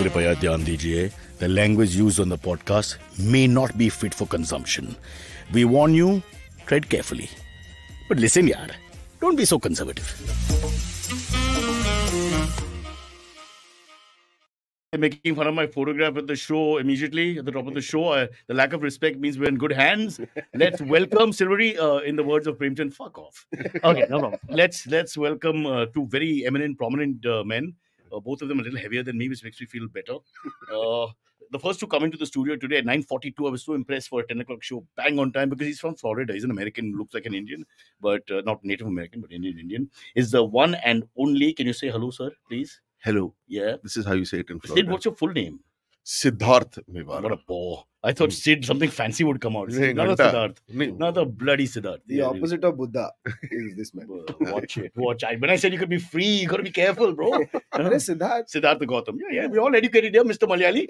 कृपया ध्यान दीजिए the language used on the podcast may not be fit for consumption. We warn you, tread carefully. But listen, yaar, don't be so conservative. Making fun of my photograph at the show immediately at the top of the show. Uh, the lack of respect means we're in good hands. Let's welcome Silvery. Uh, in the words of Premchand, fuck off. Okay, no problem. Let's let's welcome uh, two very eminent, prominent uh, men. Uh, both of them a little heavier than me, which makes me feel better. Uh, the first to come into the studio today at 9.42, I was so impressed for a 10 o'clock show, bang on time, because he's from Florida. He's an American, looks like an Indian, but uh, not Native American, but Indian Indian. Is the one and only, can you say hello, sir, please? Hello. Yeah. This is how you say it in Sid, Florida. what's your full name? Siddharth Mewar. What a bore. I thought Sid, something fancy would come out. नहीं, Not a Siddharth. Not a bloody Siddharth. The Yeah, opposite of Buddha is this man. Watch it. Watch it. When I said you could be free, you got to be careful, bro. Siddharth, Siddhartha Gautam. Yeah, yeah, we're all educated here, Mr. Malayali.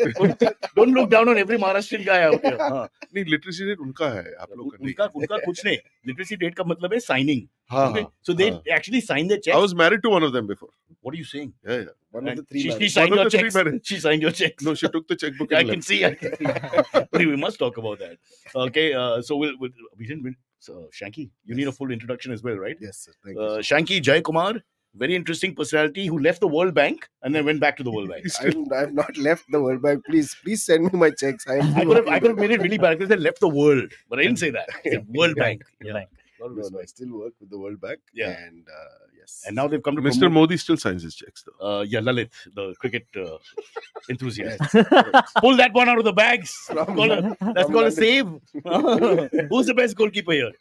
Don't look down on every Maharashtrian guy out here. हाँ. नहीं literacy rate उनका है आप लोग उनका उनका कुछ नहीं लिटरेसी डेट का मतलब है साइनिंग हाँ हाँ so they हाँ. actually sign their I checks was married to one of them before. what are you saying Yeah, yeah. one of And the three she, she signed One your of checks she signed your checks No, she took the checkbook I can see I can see but we must talk about that okay uh, so we'll, we'll we didn't win so Shanky you need a full introduction as well right Yes, sir. Thank you. uh, sir. Shanky Jay Kumar very interesting personality who left the World Bank and then went back to the World Bank I'm, I've not left the World Bank. Please, please send me my checks. I, I could have I could have made it really bad because they left the world but I didn't say that I said World Bank Yeah. yeah. No, no, I still work with the World Bank. Yeah. And uh, yes. and now they've come to Mr. promote- Modi still signs his checks though. uh, yeah, Lalit, the cricket uh, enthusiast. Pull that one out of the bags. From- Call a- that's from called a save. Who's the best goalkeeper here?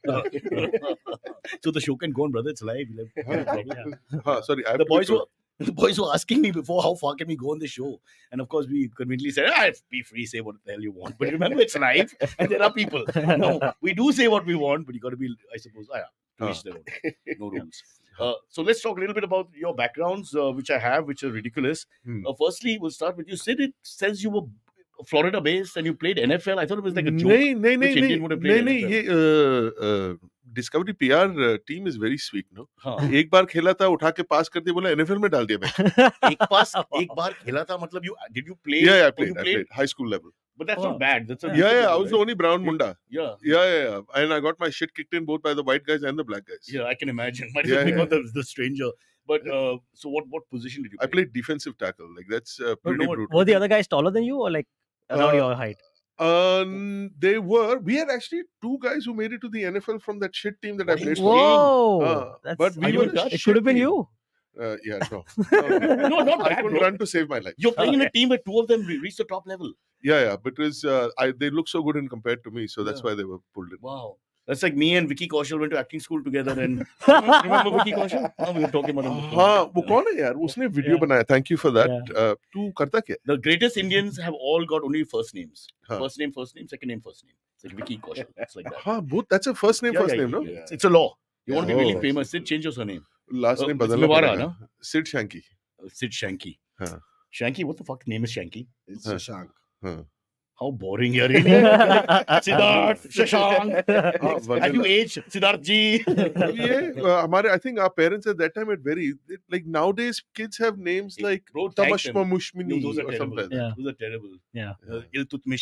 so the show can go on, brother. It's live. We'll sorry. I have The boys were the boys were asking me before how far can we go on the show, and of course we conveniently said, "Ah, be free, say what the hell you want." But remember, it's live, and there are people. No, we do say what we want, but you got to be, I suppose, ah, yeah, to each their own. No rules. Uh, so let's talk a little bit about your backgrounds, uh, which I have, which are ridiculous. Hmm. Uh, firstly, we'll start with you. Said it says you were Florida based and you played NFL. I thought it was like a joke. नहीं नहीं Which नहीं Indian would have नहीं नहीं NFL? ये Discovery PR team is very sweet no हाँ, एक बार खेला था उठा के पास कर दिया बोला एनएफएल में डाल दिया मैं एक पास एक बार खेला था मतलब you did you play? yeah yeah I Oh, you played I played high school level But that's Oh. not bad. That's a yeah yeah I good was the only brown munda Yeah. yeah yeah yeah and I got my shit kicked in both by the white guys and the black guys Yeah, I can imagine. Might Yeah, yeah. because the, the stranger. But uh, so what what position did you play? I played defensive tackle like that's uh, pretty no, brutal Were the other guys taller than you or like around Uh, your height? Um, they were. We had actually two guys who made it to the NFL from that shit team that I What are played for. Whoa! Uh, that's, but we were a it should have been team. you. Uh, yeah, no. no. No, not I bad, couldn't bro. run to save my life. You're playing in a team where two of them re- reached the top level. Yeah, yeah. But it was, uh, I, they look so good in compared to me, so that's Yeah. why they were pulled in. Wow. That's like me and Vicky Kaushal went to acting school together and remember Vicky Kaushal? Oh, we were talking about him. before. हाँ वो कौन है यार उसने video Yeah. बनाया thank you for that तू करता क्या The greatest Indians have all got only first names. Huh. First name, first name, second name, first name. It's like Vicky Kaushal. It's like that. हाँ both that's a first name Yeah, first yeah, name no yeah. It's, it's a law. You want to be Yeah. really Oh. famous, Sid, change your surname. last Uh, name it's बदलना Mewara, पड़ेगा no? Sid Shanky Uh, Sid Shanky. Huh. Shanky, what the fuck name is Shanky? It's Huh. Shashank. how boring you're in here. Siddharth, Shashank. Uh. Have you aged, Siddharth ji? Oh, yeah, uh, हमारे, I think our parents at that time had very, like nowadays kids have names it, like Tamashma Mushmini no, those are terrible. Like yeah. Those are terrible. Yeah. Uh,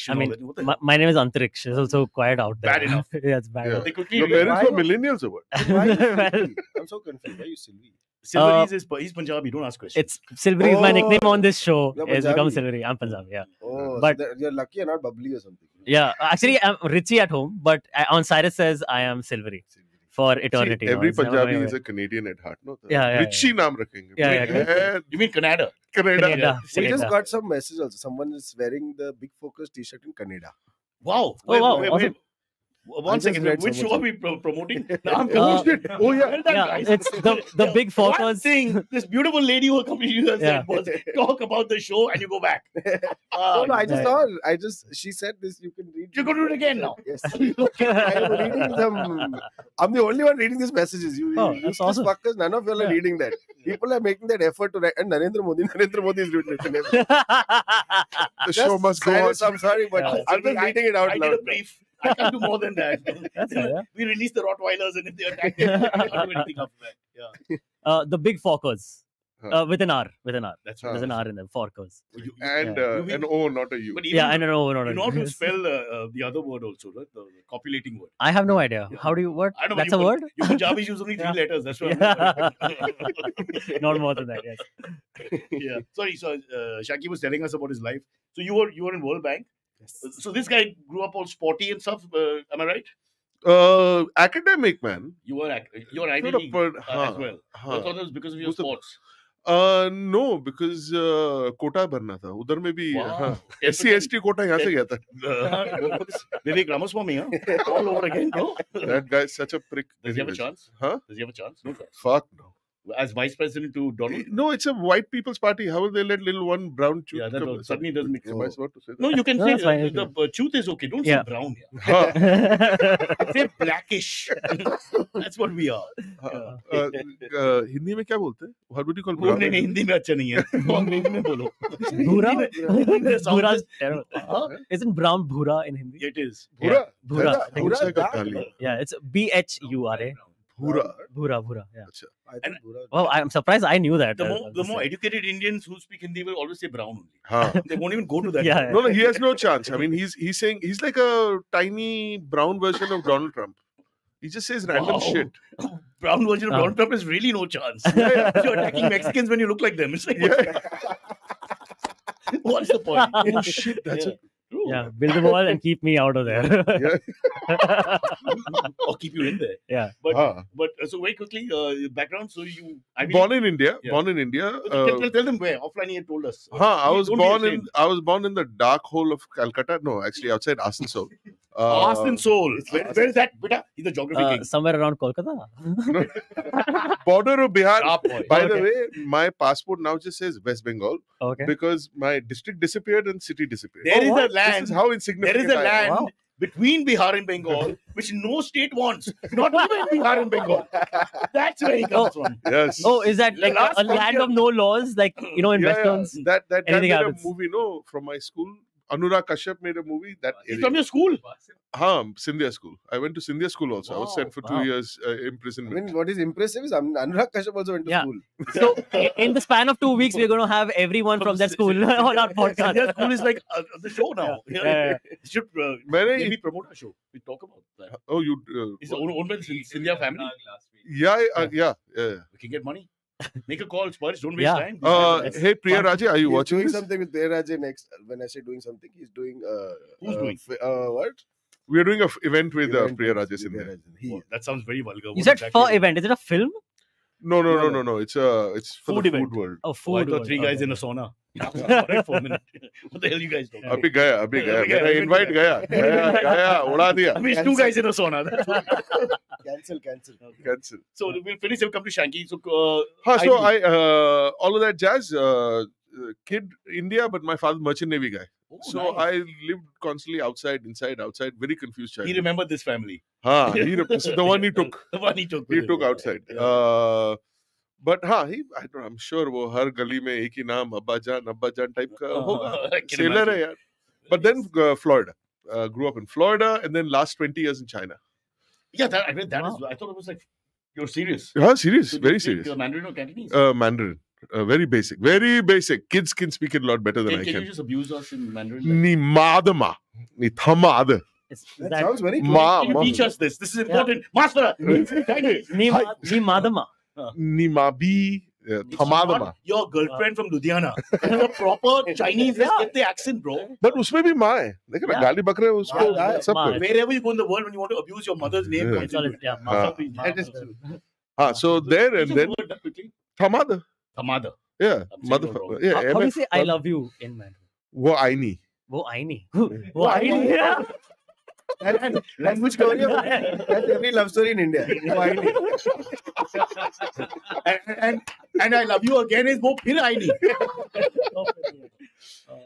I mean, my, my, name is Antariksh. It's also quite out there. Bad enough. yeah, it's bad. Yeah. Your parents were millennials or what? I'm so confused. Why are you silly? Silvery Uh, is he's Punjabi. Don't ask questions. It's Silvery is my nickname on this show. You're It's become Punjabi. Silvery. I'm Punjabi. Yeah. Oh, But- so you're lucky and not bubbly or something. Yeah. Actually, I'm Richie at home, but uh, on Cyrus says I am Silvery for eternity. now. every It's never Punjabi going is a Canadian at heart, no? Yeah, yeah, Richie naam rakhenge. Yeah, yeah, Eh, you mean Canada? Canada. Canada. We just got some message also. Someone is wearing the Big Forkers t-shirt in Canada. Wow. Oh, wow, Wait, awesome. wait. One just second. read Which show someone are we pro- promoting? No, I'm Uh, promoting it. oh, yeah. Well done, Yeah, guys. it's the the big One focus. thing this beautiful lady who accompanied you has Yeah. said was talk about the show and you go back. Ah, no, no, I just yeah. saw. I just she said this. You can read. You're going to do it again now. Yes. I'm reading them. I'm the only one reading these messages. You, Oh, you that's useless awesome. fuckers. None of you are Yeah. reading that. People are making that effort to write. And Narendra Modi, Narendra Modi is written. it. everywhere. The show Just must go on. I'm sorry, but Yeah. I'm just reading it out I loud. did a brief. I can't do more than that. That's all, yeah. We release the Rottweilers and if they attack them, I can't do anything after that. Yeah. uh, the big Forkers. Uh, with an R. With an R. That's right. There's an R in there. Forkers. You, you, And Yeah. uh, You an O, not a U. but even Yeah, I don't know. No, no, you know how to spell uh, uh, the other word also, right? The copulating word. I have no idea. Yeah. How do you what? I don't know. That's you a Pun- word? You Punjabis use only three Yeah. letters. That's what. Not more than that. Yes. yeah. Sorry. So uh, Shanky was telling us about his life. So you were you were in World Bank. So this guy grew up all sporty and stuff. Uh, am I right? Uh, academic man. You were ac- you were Ivy Not a League per- uh, huh, as well. I huh. thought it was because of your Who's the- sports. Uh, no, because uh, Kota भरना था उधर में भी Wow. हाँ S C S T quota यहाँ से गया था Uh, Vivek Ramaswamy, huh? All over again, bro. That guy is such a prick. Does he have a Anyways. chance? Huh? Does he have a chance? No chance. Fuck no. As vice president to Donald? No, it's a white people's party. How will they let little one brown chute Yeah, that come? does- suddenly doesn't make Am I sense. supposed to say that? No, you can No, say that's fine, uh, it's the uh, truth is okay. Don't Yeah. say brown here. हाँ, Say blackish. That's what we are. हाँ, uh, uh, Hindi में क्या बोलते हैं? What would you call वो brown? नहीं नहीं हिंदी में अच्छा नहीं है वो अंग्रेजी में बोलो Bhura? हिंदी में sound Bhura is- is terrible. Huh? Isn't brown bhura in Hindi? It is. भूरा? Bhura. That- I think भूरा so. का गाली. Yeah, it's B H U R A. Bhura. Bhura, Bhura. Yeah. Achha. And, Bhura well, I'm surprised I knew that. The uh, more, the more educated Indians who speak Hindi will always say brown only. Huh. they won't even go to that. yeah, No, no, he has no chance. I mean, he's he's saying he's like a tiny brown version of Donald Trump. He just says random wow. shit. Brown version of uh. Donald. Trump is really no chance. yeah, yeah. You're attacking Mexicans when you look like them. It's like, what's the point? oh shit, that's it a True. Yeah, build the wall and keep me out of there. or keep you in there. Yeah. But Ah. but uh, so very quickly, uh, background. So you I mean, born in India. Yeah. Born in India. tell, Uh, tell, tell them where. Offline, he had told us. huh, I was born in. I was born in the dark hole of Calcutta. No, actually outside Asansol. Uh, Asansol. Where, where is that? Beta? He's a geography uh, king. somewhere around Kolkata. border of Bihar. Sharp boy. By the way, my passport now just says West Bengal Okay. because my district disappeared and city disappeared. There is Oh, a what? This land. is how insignificant is a I land Wow. between Bihar and Bengal which no state wants. Not even Bihar and Bengal. That's where he comes from. Yes. Oh, is that Like like a, a land frontier. of no laws? Like you know, in yeah, yeah. westerns. That that guy anything made happens. a movie, no, from my school. Anurag Kashyap made a movie that He's from your school. Huh, Scindia school. I went to Scindia school also. I was sent Wow, for two years uh, I imprisonment. mean, what is impressive is An- Anurag Kashyap also went to Yeah. school. So i- in the span of two weeks, we're going to have everyone from that school on our podcast. Their school is like uh, the show now. Yeah, yeah, Should uh, मैंने maybe promote our show. We talk about that. oh you uh, It's owned, owned by the Sin- Scindia family. yeah uh, yeah yeah. We can get money. Make a call, Spurs. Don't waste Yeah. time. Uh, Yes. hey Priya Raje, are you he's watching doing this? something with Dehraje next. When I say doing something, he's doing. Uh, Who's uh, doing? Uh, what? We are doing an event with uh, Priya with Raje Scindia. Dehraje. He. That sounds very vulgar. You What said exactly for event. Is it a film? No, no, no, No, no, no. It's uh, it's for Food the event. food world. Oh, Oh, I food. thought three world. guys Okay. in a sauna. Sorry for a minute. what the hell you guys talking? अभी गया अभी गया अभी गया, मेरा अभी invite गया। गया गया गया उड़ा दिया I mean, it's two guys in a sauna. That's what- Cancel, cancel. cancel so we'll finish. We'll come to Shanky. So uh, हाँ so ID. I uh, all of that jazz uh, uh, kid India but my father merchant navy guy oh, so nice. I lived constantly outside inside outside very confused child he remembered this family. हाँ he this is the one he took The one he took. he with took him. outside Yeah. uh, but हाँ he I don't, I'm sure वो हर गली में एक ही नाम अब्बा जान अब्बा जान type का होगा I can sailor imagine. है यार but then uh, Florida uh, grew up in Florida and then last 20 years in China Yeah, that, I read that. Wow. As well. I thought it was like you're serious. huh serious So do very you speak, serious Uh, Mandarin or Cantonese? uh, Mandarin uh, very basic very basic kids can speak it a lot better than can, I can can you just abuse us in Mandarin? Like, Ni madama. Ni thamada. It's That, that sounds very. Ma- can you ma- teach us this? This is important. Master! Chinese. Ni, Hi. ma- ni madama. Ni mabi. Uh, It's thamadama. not your girlfriend from Ludhiana. the proper Chinese. Let's get the accent, bro. But उसमें भी माँ है देखो ना Yeah. गाली बकरे उसको माँ है, सब माँ कुछ है। Wherever you go in the world, when you want to abuse your mother's name, Yeah. comes It's all, into it. yeah, हाँ. master piece, That master is piece. true. हाँ so there and Just a then word that quickly. thamada Thamada. yeah I'm saying mother it wrong. yeah How, how do you MF say I love you in Mandarin? वो आईनी वो आई नहीं वो आई नहीं And, and language story of that's every love story in India. Why not? and, and, and I love you again is वो फिर आई नहीं.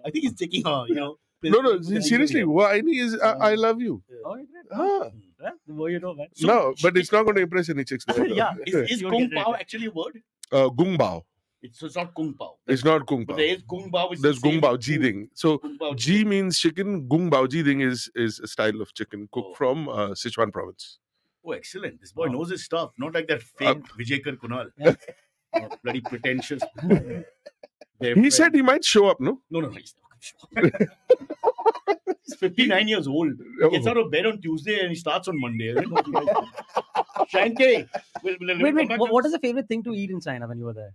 I think he's taking her, you know. no no seriously वो आईनी is I, I love you Oh, great. हाँ Yeah, the more you know, man. So- no but it's not going to impress any chicks there. Yeah, Is, is You'll Kung get it. Pao actually a word? uh, gung bao It's, so it's not Kung Pao. it's not kung But pao there is Kung Pao. Which there's the same gung ji ding so Kung Ji means chicken. Gung bao ji ding is is a style of chicken cooked Oh. from uh, Sichuan province. Oh, excellent. This boy Wow. knows his stuff. Not like that fake Vijay Kar Kunal. Yeah. Uh, bloody pretentious. He friend- said he might show up, no? No, no, no. He's, he's 59 years old. He gets Oh. out of bed on Tuesday and he starts on Monday. I what you guys We'll, we'll, we'll Wait, wait. What, what is your favorite thing to eat in China when you were there?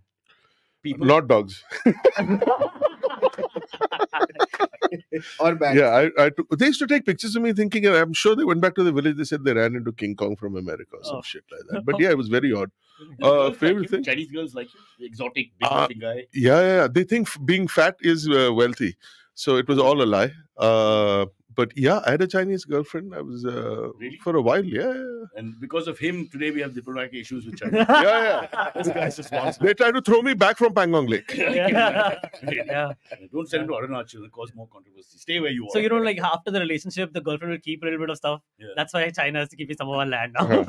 People. Not dogs. Or bad. Yeah, I, I took, they used to take pictures of me thinking, and I'm sure they went back to the village. They said they ran into King Kong from America or some Oh. shit like that. But yeah, it was very odd. Uh, like favorite you? thing? Chinese girls like you? Exotic, big Uh, guy. Yeah, yeah, yeah. They think f- being fat is uh, wealthy. So it was all a lie. Uh, but yeah, I had a Chinese girlfriend. I was uh, Really? for a while. Yeah, yeah, And because of him, today we have diplomatic issues with China. yeah. yeah. this guy's just wants They tried to throw me back from Pangong Lake. yeah. yeah. Don't send him to Arunachal and cause more controversy. Stay where you are. So you know, like after the relationship, the girlfriend will keep a little bit of stuff. Yeah. That's why China has to keep some of our land now.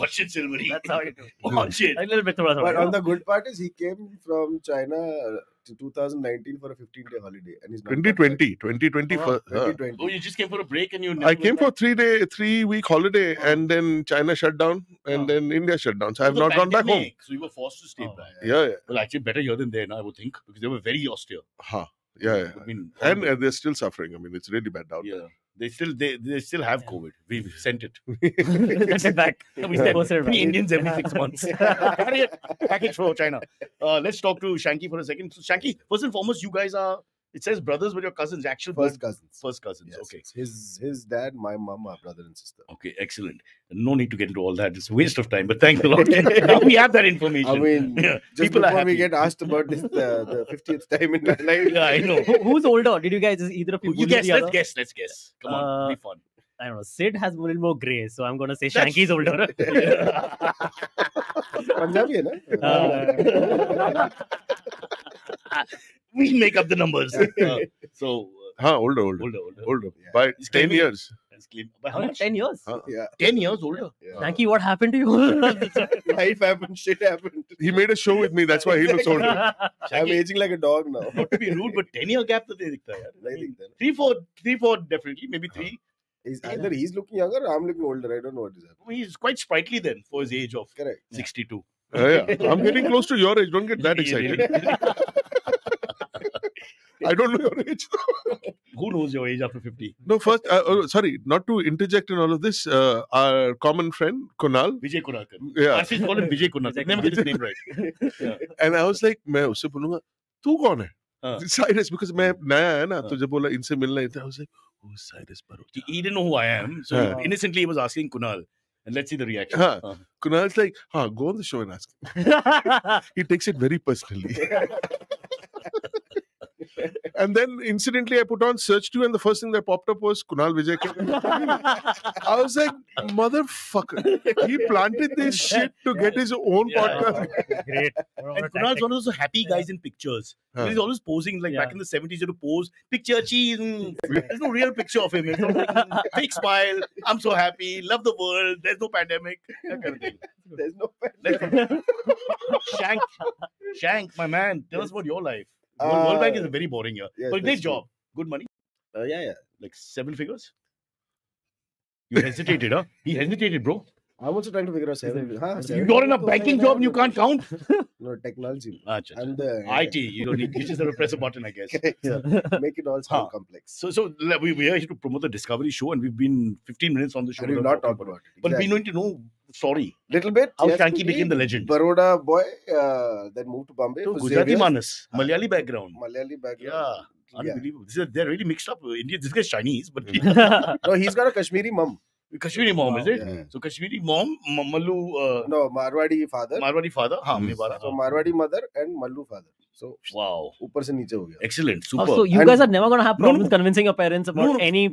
Watch it, Silvery. That's how you do. Watch it. A little bit. thoda, thoda. But on the good part is he came from China to 2019 for a 15 day holiday and he's not 2020, 2020. Oh, fir- uh, 2020. Oh, you just came for a break and you. never I came back? for three day, three week holiday, and then China shut down, and Oh. then India shut down. So I have The not gone back home. So you were forced to stay Oh, back. Yeah, yeah, Well, actually, better here than there, now, I would think, because they were very austere. huh. yeah, yeah. I mean, And uh, they're still suffering. I mean, it's really bad out yeah, they still they, they still have Yeah. COVID. We've sent it. Send it back. We Yeah. send it three back. Indians every six months. Package for China. Uh, let's talk to Shanky for a second. So, Shanky, first and foremost, you guys are. It says brothers, but your cousins, actual First blood- cousins. first cousins. Yes, Okay. His his dad, my mom, my brother and sister. Okay, excellent. No need to get into all that. It's a waste of time. But thanks a lot. now we have that information. I mean, Yeah, just people are before we get asked about this, the, the 50th time in my life. Yeah, I know. Who, who's older? Did you guys is either of you? You bully guess. Let's other? guess. Let's guess. Come on, Uh, be fun. I don't know. Sid has a little more gray, so I'm gonna say That's- Shanky's older. Punjabi, hai na? we make up the numbers. Uh, so, huh, older, older, older, older. older. Yeah. By 10 years. By how much? 10 years. Huh? Yeah. 10 years older. Yeah. What happened to you? Life happened, shit happened. He made a show with me, that's why he looks older. I'm aging like a dog now. Not to be rude, but 10 year gap to the 3 4 3 4 definitely, maybe 3. He's either he's looking younger or I'm looking older. I don't know what is happening. He's quite sprightly then for his age of Correct. 62. Uh, yeah. I'm getting close to your age. Don't get that excited. I don't know your age. Who knows your age after 50? No, first, uh, oh, sorry, not to interject in all of this. Uh, our common friend, Kunal. Vijay Kunalkar. Yeah. I should call him Vijay Kunalkar. Never get his name right. yeah. And I was like, मैं उससे बोलूँगा, तू कौन है? Cyrus, because मैं नया है ना तो जब बोला इनसे मिलना है तो I was like, who's Cyrus Broacha? He didn't know who I am, so ah. innocently he was asking Kunal. And let's see the reaction. Huh. Uh, Kunal's like हाँ go on the show and ask him. he takes it very personally and then incidentally I put on search too and the first thing that popped up was Kunal Vijay I was like motherfucker he planted this shit to get his own Yeah. podcast Great. And Kunal's one of those happy guys in pictures. Huh. He's always posing like back in the 70s, you had to pose picture cheese. mm, There's no real picture of him. It's not like, mm, fake smile. I'm so happy. Love the world. There's no pandemic. That kind of thing. There's no Let's- Shank, Shank, my man, tell us about your life. World, World Bank is Uh, very boring here. yes, but great job. Good money. Uh, yeah, yeah. Like seven figures. You hesitated, huh? He hesitated, bro. I'm also trying to figure out seven. Huh, seven. You're in a banking job and you can't count. No technology. I'm the IT. You don't need. You just have to press a button, I guess. Make it all sound Huh. complex. So, so we we are here to promote the Discovery Show, and we've been 15 minutes on the show. And we've not talked about it. But we need to know story. Little bit. How yes, Shanky became the legend. Baroda boy, uh, then moved to Bombay. So Gujarati. Manas, Malayali background. Malayali background. Yeah, unbelievable. This is, they're really mixed up. Indian, this guy's Chinese, but No, he's got a Kashmiri mum. Kashmiri mom, is Wow. it? Yeah. So Kashmiri mom, M- Mallu, uh, No, Marwadi father. Marwari father. हाँ, Hmm. Mewara. So Marwadi mother and Mallu father. So Wow, ऊपर से नीचे हो गया. excellent, super. Oh, so you And- guys are never gonna have No, problems no. convincing your parents about No, no. any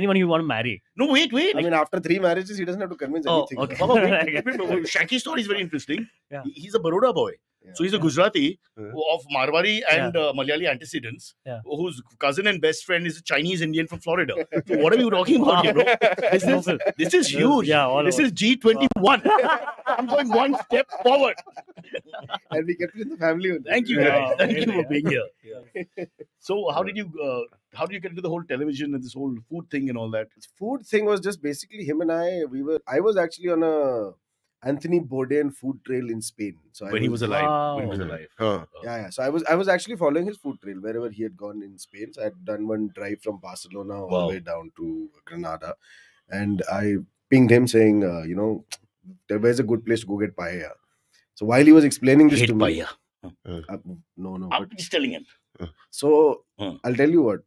anyone you want to marry. no, wait, wait. I mean, after three marriages, he doesn't have to convince Oh, anything. okay. Baba, wait, wait, wait, wait, wait. Shanky's story is very interesting. Yeah. He- He's a Baroda boy. Yeah. So he's a Gujarati of Marwari and uh, Malayali antecedents, Yeah. whose cousin and best friend is a Chinese Indian from Florida. So what are you talking about, here, bro? This is this is huge. Yeah, this over. is G twenty one. I'm going one step forward. and we kept it in the family. only. Thank you, guys. Thank you for being here. So how did you uh, how did you get into the whole television and this whole food thing and all that? food thing was just basically him and I. We were. I was actually on a Anthony Bourdain food trail in Spain. So I when he was alive. When he was alive. Huh. Yeah, yeah. So I was I was actually following his food trail wherever he had gone in Spain. So I had done one drive from Barcelona all Wow. the way down to Granada, and I pinged him saying, uh, you know, there- where's a good place to go get paella. So while he was explaining this Hate to me, Paya. uh, no, no, I'm but just telling him. so. I'll tell you what.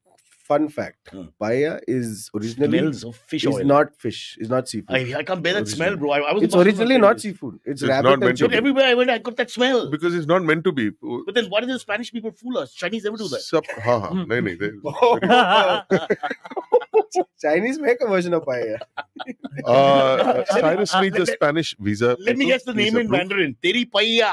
Fun fact: Hmm. paella is originally Smells of fish is oil. not fish. Is not seafood. I, I can't bear that smell, bro. I, I was it's the first one originally not this. seafood. It's It's rabbit not and to be. chicken. everywhere I went, I got that smell. Because it's not meant to be. But then why do the Spanish people fool us? Chinese never do that. Sub, ha, ha. Hmm. nahi, nahi, they- Chinese make a version of paella. Uh, Cyrus needs a Spanish visa. Let me guess the name in approve. Mandarin. Teri Paya.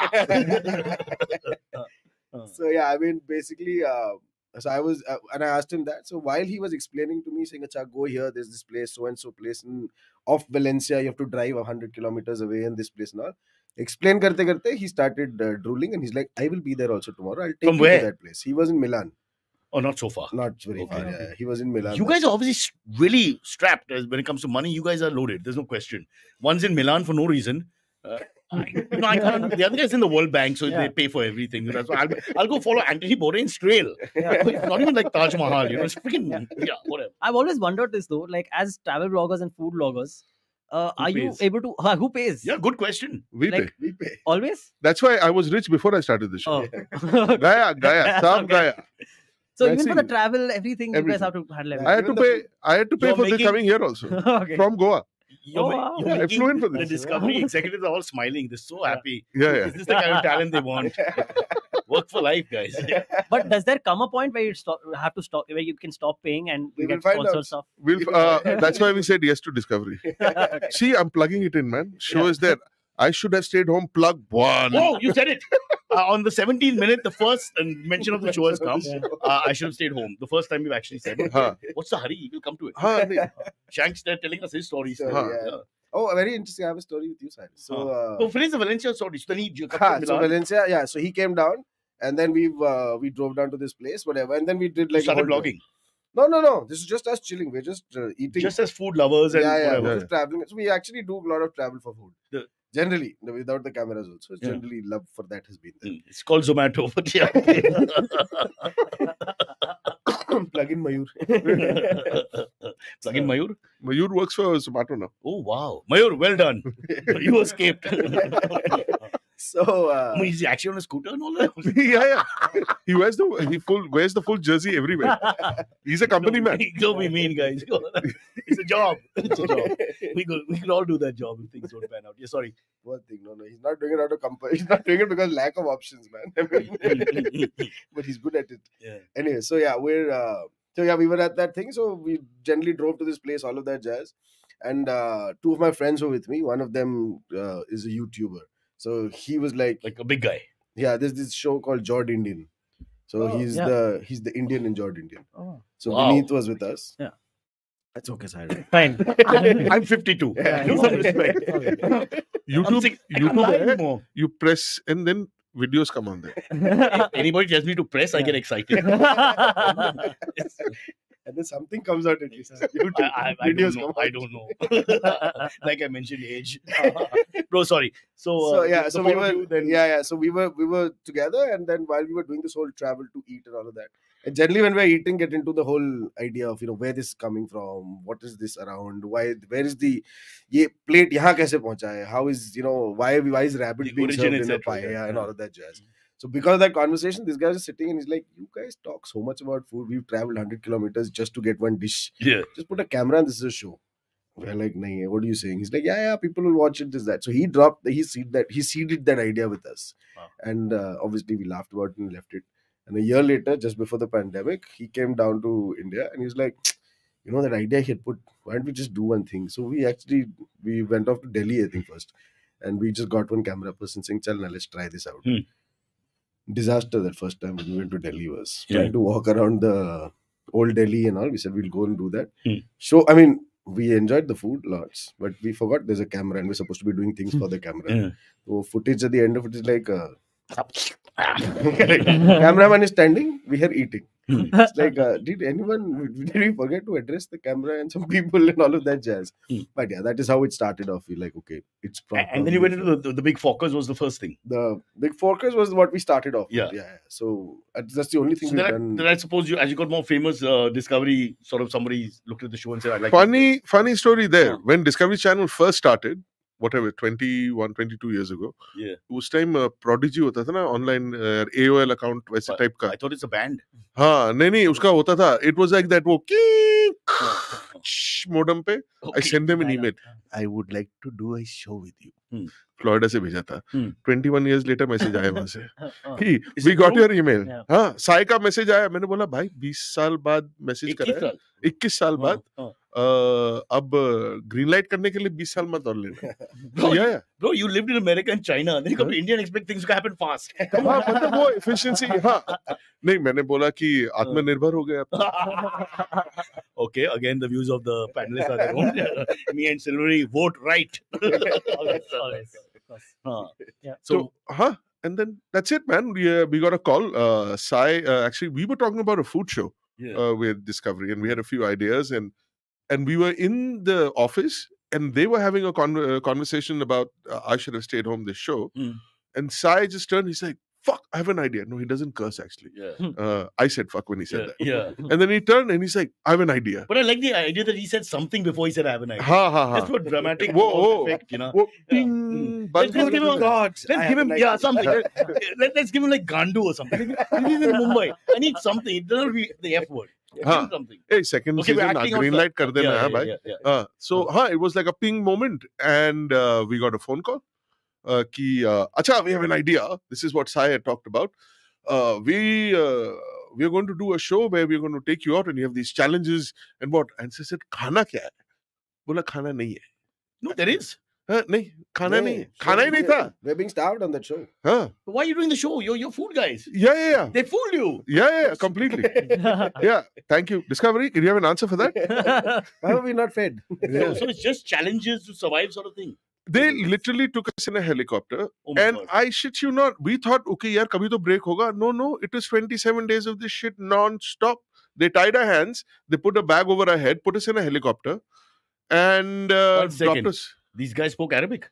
so yeah, I mean, basically, uh, so I was, uh, and I asked him that. So while he was explaining to me, saying, "Acha, go here. There's this place, so and so place, in off Valencia. You have to drive hundred kilometers away, in this place now." Explain karte karte, he started uh, drooling, and he's like, "I will be there also tomorrow. I'll take From you where? to that place." He was in Milan, Oh, not so far. not very Okay. far. Yeah, he was in Milan. You guys are obviously really strapped as when it comes to money. You guys are loaded. There's no question. One's in Milan for no reason. Uh, I, no, I can't. The other guy's in the World Bank, so Yeah. they pay for everything. That's why I'll, I'll go follow Anthony Bourdain's trail. Yeah. It's not even like Taj Mahal, you know. It's freaking yeah, whatever. I've always wondered this though, like as travel bloggers and food bloggers, uh, are pays? you able to? Uh, who pays? Yeah, good question. We Like- pay. we pay. Always. That's why I was rich before I started the show. Oh. Gaya, Gaya, Sab Okay. Gaya. So That's even for the travel, everything, you guys have to handle I had everything. to pay. I had to pay You're for the making- coming here also okay. from Goa. You're, Oh, ma- wow. you're Yeah, I making flew in for the this. Discovery executives are all smiling. They're so Yeah. happy. Yeah, yeah. Is this the kind of talent they want? Work for life, guys. But does there come a point where you stop, have to stop, where you can stop paying and We you get find sponsored out. stuff? We'll, uh, that's why we said yes to Discovery. See, I'm plugging it in, man. Show Yeah. is there. I should have stayed home. Plug one. Whoa, you said it. Uh, on the 17th minute, the first mention of the show has come. Yeah. Uh, I should have stayed home. The first time we've actually said it. Huh. What's the hurry? We'll come to it. Huh, nahi. Shank's there telling us his stories. Sorry, Huh. yeah. Oh, very interesting. I have a story with you, Cyrus. So, uh, So finish the Valencia story. So then he you Ha, so Valencia, yeah. So he came down, and then we uh, we drove down to this place, whatever, and then we did like a started whole- vlogging. No, no, no. This is just us chilling. We're just uh, eating. Just as food lovers and yeah, yeah, whatever. we're Yeah. just traveling. So we actually do a lot of travel for food. The- Generally, without the cameras also. Yeah. Generally, love for that has been Mm, It's called Zomato, but yeah. there. Plug in Mayur. Plug in Mayur. Mayur works for Zomato now. Oh wow, Mayur, well done. you escaped. So, uh, Is he actually on a scooter and all that? yeah, yeah. He wears the he full wears the full jersey everywhere. He's a company man. Don't be mean, guys. It's a job. It's a job. We could we could all do that job if things don't pan out. Yeah, sorry. one thing, no, no, he's not doing it out of company. He's not doing it because lack of options, man. I mean, but he's good at it. Yeah. Anyway, so yeah, we're uh, so yeah, we were at that thing. So we generally drove to this place, all of that jazz. And uh, two of my friends were with me. One of them uh, is a YouTuber. So he was like, Like a big guy. yeah, there's this show called Jordindian. So Oh, he's yeah. the he's the Indian in Jordindian. Oh, So Wow. Vineet was with us. Yeah. That's okay, Cyrus. fine. I'm 52. Yeah. Give some respect. I'm YouTube, sick. YouTube, anymore. you press and then videos come on there. Anybody tells me to press, I get excited and then something comes out at least. I, I, I don't Videos know. come I out. don't know. like I mentioned, age. Bro, sorry. So, so uh, yeah, the so we four of were you then yeah, yeah. So we were we were together, and then while we were doing this whole travel to eat and all of that, and generally when we're eating, get into the whole idea of you know where this is coming from, what is this around, why where is the ye plate यहाँ कैसे पहुंचा है, how is you know why why is rabbit The being origin, served in a etc., paella yeah. and all of that jazz. So because of that conversation, this guy is sitting and he's like, "You guys talk so much about food. We've traveled hundred kilometers just to get one dish. yeah. Just put a camera and this is a show." We're like, "Nahi, what are you saying?" He's like, "Yeah, yeah, people will watch it. This that." So he dropped, he seeded that, he seeded that idea with us, Wow. and uh, obviously we laughed about it and left it. And a year later, just before the pandemic, he came down to India and he was like, "You know that idea he had put. Why don't we just do one thing?" So we actually we went off to Delhi, I think first, and we just got one camera person saying, "Chal, now let's try this out." Hmm. Disaster that first time when we went to Delhi was Yeah. trying to walk around the old Delhi and all. We said we'll go and do that. Hmm. So I mean, we enjoyed the food lots, but we forgot there's a camera and we're supposed to be doing things for the camera. Yeah. So footage at the end of it is like, uh, Cameraman is standing, we are eating. It's like, uh, did anyone, did we forget to address the camera and some people and all of that jazz? Hmm. But yeah, that is how it started off. We're like, okay, it's proper. and then you went into the, the, the big Forkers was the first thing. the big Forkers was what we started off. Yeah. yeah. yeah. So uh, that's the only thing So we've then I, then I suppose you, as you got more famous, uh, Discovery sort of somebody looked at the show and said, "I like." funny funny story there Yeah. when discovery channel first started whatever 21 22 years ago Yeah. उस time prodigy होता था ना online AOL account वैसे type का I thought it's a band. हाँ नहीं नहीं उसका होता था इट वाज लाइक दैट वो मोडम पे I. Send them an email I would like to do a show with you. Florida से भेजा था Hmm. 21 इयर्स लेटर मैसेज आया वहाँ से. कि वी गॉट? Your email. हाँ साई का मैसेज आया मैंने बोला भाई 20 साल बाद मैसेज 21 करा है साल? 21 साल बाद हाँ, हाँ. अ, अब ग्रीन लाइट करने के लिए 20 साल मत और लेना bro bro you lived in America and China then come Indian expect things to happen fast मतलब वो एफिशिएंसी हाँ। नहीं मैंने बोला कि आत्मनिर्भर हो गए अब okay again the views of the panelist are wrong me and silvery vote right हाँ सो हाँ and then that's it, man. We, uh, we got a call. Uh, Sai, uh, actually, we were talking about a food show yeah. uh, with Discovery, and we had a few ideas, and and we were in the office, and they were having a con- uh, conversation about uh, I should have stayed home this show, Mm. and Sai just turned. He's like, "Fuck, I have an idea." No, he doesn't curse actually. yeah. Uh, I said "fuck" when he said Yeah, that, yeah. and then he turned and he's like, "I have an idea." But I like the idea that he said something before he said, I have an idea. Ha ha ha. Just for dramatic Whoa, pause whoa. effect, you know. Wo ping, Mm. band Let's give him. God, Let's I give him, an yeah, something. Let, let's give him like Gandu or something. He's in Mumbai. I need something. It doesn't be the F word. Give him Huh. something. Hey, second Okay, we're season, acting uh, out green the- light kar dena, yeah, hai, yeah, bhai. yeah, yeah. Uh, so, huh, it was like a ping moment, and uh, we got a phone call. Uh, ki, uh, Acha, we have an idea. This is what Sai had talked about. Uh, we uh, we are going to do a show where we're going to take you out, and you have these challenges and what. And she said, "खाना क्या है?" बोला खाना नहीं है. No, there is. हाँ, नहीं खाना Yeah, नहीं है. show खाना ही is नहीं there. था. We're being starved on that show. हाँ. But why are you doing the show? You're, you're food guys. Yeah, yeah, yeah. They fooled you. Yeah, yeah, yeah, completely. Yeah, thank you. Discovery, do you have an answer for that? Why were we not fed? So, so it's just challenges to survive sort of thing. They literally took us in a helicopter Oh my and God. I shit you not, we thought, okay, yaar, kabhi to break hoga. No, no, it was 27 days of this shit non-stop. They tied our hands, they put a bag over our head, put us in a helicopter, and uh, One second. dropped us. These guys spoke Arabic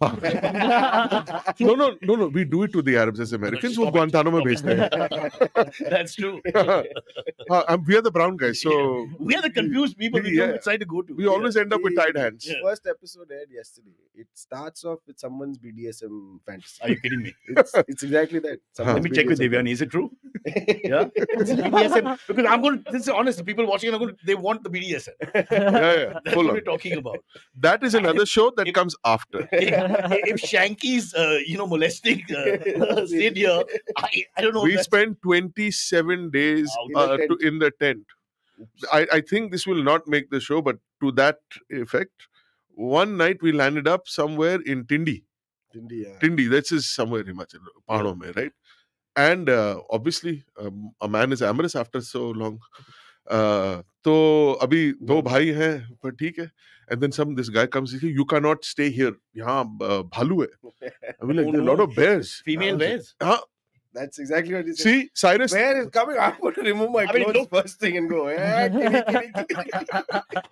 no, no, no, no. We do it to the Arabs as Americans. वो Stop it, Guantanamo में stop भेजते हैं. That's true. हाँ, and we are the brown guys, so we are the confused people. We don't Yeah. know which side to go to. we always end up with tied hands. Yeah. First episode aired yesterday. It starts off with someone's BDSM fantasy. Are you kidding me? It's, it's exactly that. Let Someone's me check with BDSM Devyani. Is it true? Yeah. BDSM. Because I'm going to, this is honest, the people watching are going to, they want the BDSM. Yeah, yeah, That's full what on. we're talking about. That is another show that If- comes after. if, if Shanky's, uh, you know, molesting uh, stayed here, I, I don't know. we spent 27 days uh, In the to, in the tent. I, I think this will not make the show, but to that effect, one night we landed up somewhere in Tindi. India. Tindi, that's is somewhere in Himachal, Pahadon mein, right? And uh, obviously, um, a man is amorous after so long. तो अभी दो भाई हैं पर ठीक है and then some this guy comes you can not stay here यहाँ भालू है। I mean like lot of bears female bears हाँ That's exactly what he said. See, Cyrus. Where is coming? I'm going to remove my I clothes mean, first thing and go. Yeah,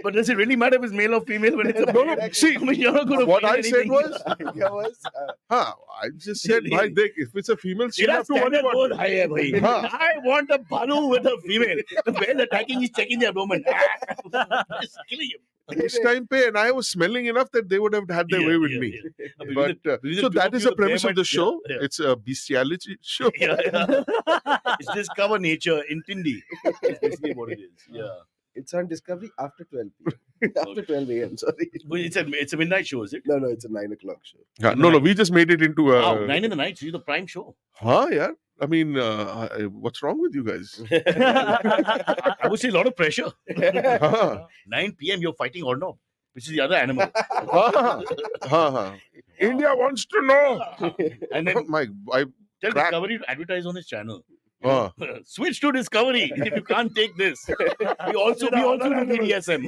but does it really matter if it's male or female when it's a No, no. See, I mean, you're not going to what I anything. said was, was uh, huh, I just said, my dick, if it's a female, she'll have to worry about it. Huh. I want a banu with a female. The male attacking is checking their woman? just kill him this time पे and I was smelling enough that they would have had their Yeah, way with yeah, me yeah. Between but uh, so that is that of is you, the premise of the show yeah, it's a bestiality show Yeah, yeah. it's discover nature in Tindi. That's basically what it is. Yeah. it's on Discovery after 12 p.m. after 12 a.m. Sorry. It's a it's a midnight show, is it? No, no, it's a 9 o'clock show. Yeah, no no we just made it into a wow, nine in the night. So you're the prime show. huh yeah I mean uh, I- what's wrong with you guys I would say a lot of pressure. huh, 9 p.m. You're fighting Arnab, which is the other animal. huh, huh, huh. India wants to know And then my I tell Crack. Discovery to advertise on his channel. uh, Switch to Discovery if you can't take this. We also we also do BDSM.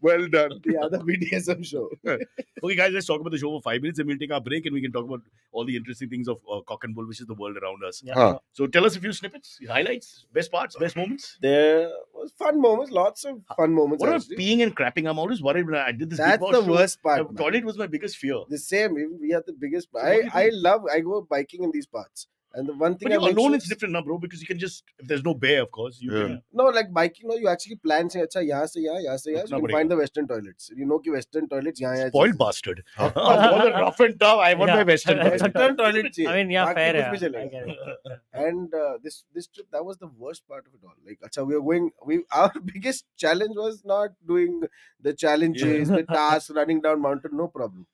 Well done. Yeah, the BDSM show. Okay, guys, let's talk about the show for five minutes and we'll take our break and we can talk about all the interesting things of uh, cock and bull, which is the world around us. Yeah. Huh. So tell us a few snippets, highlights, best parts, best moments. There was fun moments, lots of fun moments. What about peeing and crapping? I'm always worried when I did this. That's the show. worst The part. man. toilet was my biggest fear. The same. We had the biggest. So I I love. I go biking in these parts, and the one thing But I alone, sure it's is- different now, bro, because you can just, if there's no bear, of course, you Yeah. can. No, like biking, no, you actually plan say, अच्छा यहाँ से यहाँ, यहाँ से यहाँ, so you can find the western toilets. You know कि western toilets यहाँ यहाँ. Spoiled bastard. All the rough and tough. I want Yeah. my Western. Western toilet चाहिए. I mean, yeah, fair. Yeah, it. And uh, this this trip that was the worst part of it all. Like, acha, we were going. We our biggest challenge was not doing the challenges, yeah. the tasks, running down mountain. No problem.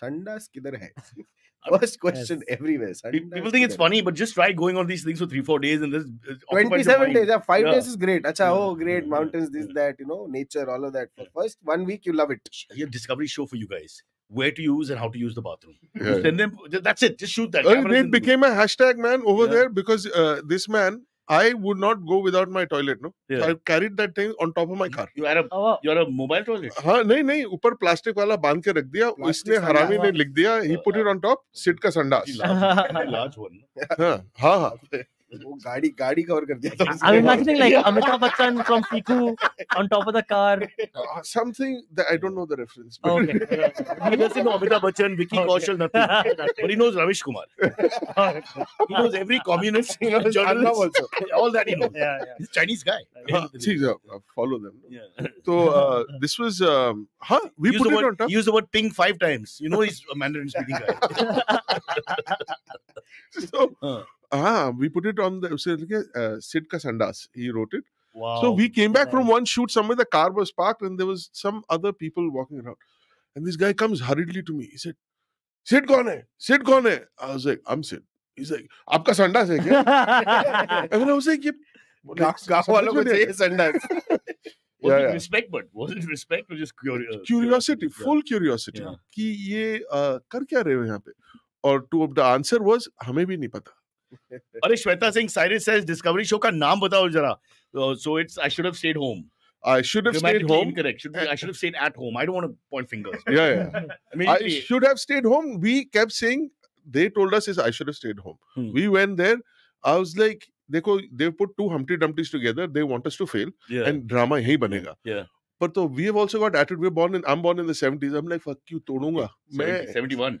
Sandas kidhar hai? First question everywhere. Pe- People think it's kidhar funny, but just try going on these things for three, four days and this uh, occupies your 27 days, yeah, five Yeah. days is great. Acha, Yeah. oh, great, Yeah. mountains, this, that, you know, nature, all of that. For first one week, you love it. Here, Discovery show for you guys. Where to use and how to use the bathroom. Yeah. Just send them. That's it. Just shoot that. It became a hashtag, man, over Yeah. there because uh, this man, I would not go without my toilet. No, Yeah. so I carried that thing on top of my car. You are a Oh, are a mobile toilet. हाँ नहीं नहीं ऊपर plastic वाला बाँध के रख दिया उसने इसने हरामी ने लिख दिया he put it on top seat का संडास large, one. हाँ हाँ हाँ वो गाड़ी गाड़ी कवर कर दिया था I'm imagining like Amitabh Bachchan from Piku on top of the car. Uh, something that I don't know the reference but Okay. He doesn't know Amitabh Bachchan, Vicky Okay. Kaushal, nothing. But he knows Ravish Kumar. He knows every communist, You know, Arnab journalist, also. all that he knows. yeah, yeah. He's a Chinese guy. हाँ, ठीक है uh, follow them Yeah. so uh, this was um, हाँ we Use put the, it on word, top use the word ping five times. You know he's a Mandarin speaking guy. so Uh. हाँ we put it on the उसे लिखे uh, seat का संडास he wrote it Wow. So we came back from Nice. one shoot somewhere. The car was parked, and there was some other people walking around. And this guy comes hurriedly to me. He said, "Sid कौन है? Sid कौन है?" I was like, "I'm Sid." He's like, "आपका संडास है क्या?" And then I was like, "ये गाँव गाँव वालों को चाहिए संडास was Yeah, it yeah. respect, but was it respect or just curi- uh, curiosity, Yeah. full curiosity Yeah. कि ये uh, कर क्या रहे हो यहाँ पे?" और to the answer was हमें भी नहीं पता. अरे Shweta Singh Cyrus says Discovery show का नाम बताओ जरा. Uh, so it's I should have stayed home. I should have stayed home. incorrect. Should be, I should have stayed at home. I don't want to point fingers. Yeah, yeah. I Immediately, should have stayed home. We kept saying they told us is I should have stayed home. Hmm. We went there. I was like, देखो they put two Humpty Dumptys together. They want us to fail, yeah. and drama यही बनेगा. Yeah. But तो we have also got attitude. We're born in. I'm born in the 70s. I'm like fuck you तोड़ूँगा. 70, मैं 71.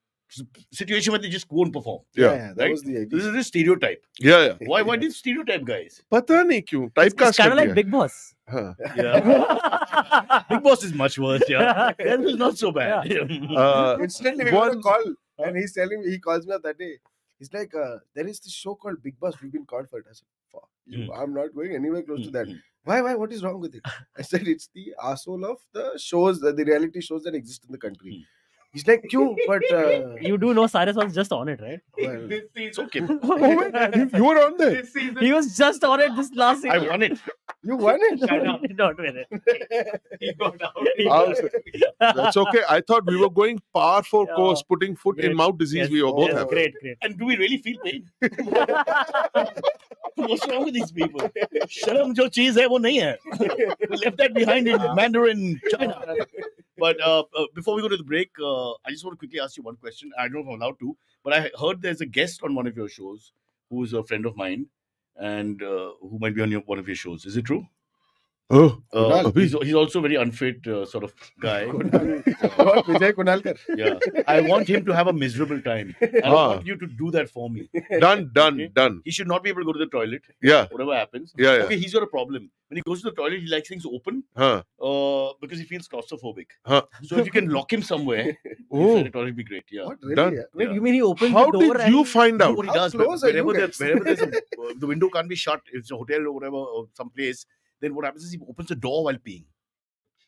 situation where they just won't perform. Yeah, yeah that right? was the idea. This is a stereotype. Yeah, yeah. Why, why did stereotype guys? Pata nahi kyun. Typecast. It's kind of like Bigg Boss. Huh. Yeah. Bigg Boss is much worse. Yeah, that was not so bad. Yeah. Uh, we got a call, and he's telling me he calls me up that day. He's like, uh, there is this show called Bigg Boss. We've been called for it. I said, "Fuck! Hmm. I'm not going anywhere close to that. Hmm, hmm. Why? Why? What is wrong with it? I said, it's the asshole of the shows, the reality shows that exist in the country. he's like Q but uh, You do know Cyrus was just on it, right? well, It's okay. oh wait, you, you were on there. He was just on it this last I season. won it. you won it No, he did not win it. He got out. He I got was- it. That's okay. I thought we were going par for Yeah. course, putting foot in Great. mouth disease. Yes, We were both yes, have. Great, great. And do we really feel pain? What's wrong with these people? शर्म जो चीज है वो नहीं है. We left that behind in Mandarin, China. But uh, uh, before we go to the break, uh, I just want to quickly ask you one question. I don't know if I'm allowed to, but I heard there's a guest on one of your shows who's a friend of mine and uh, who might be on your, one of your shows. Is it true? Oh, Uh, he's, he's also a very unfit uh, sort of guy. Vijay Kunalkar yeah, I want him to have a miserable time. And I Ah. want you to do that for me. done, done, Okay. done. He should not be able to go to the toilet, Yeah, whatever happens. yeah, yeah. Okay, he's got a problem. When he goes to the toilet, he likes things open Huh. uh, because he feels claustrophobic. Huh. So if you can lock him somewhere, Oh, inside the toilet would be great. Yeah. what really Done. yeah? Wait, Yeah. you mean he opened how the door did and you find out? what he How does, close are you wherever, there, wherever there's a, uh, the window can't be shut, it's a hotel or whatever, or some place, then what happens is he opens the door while peeing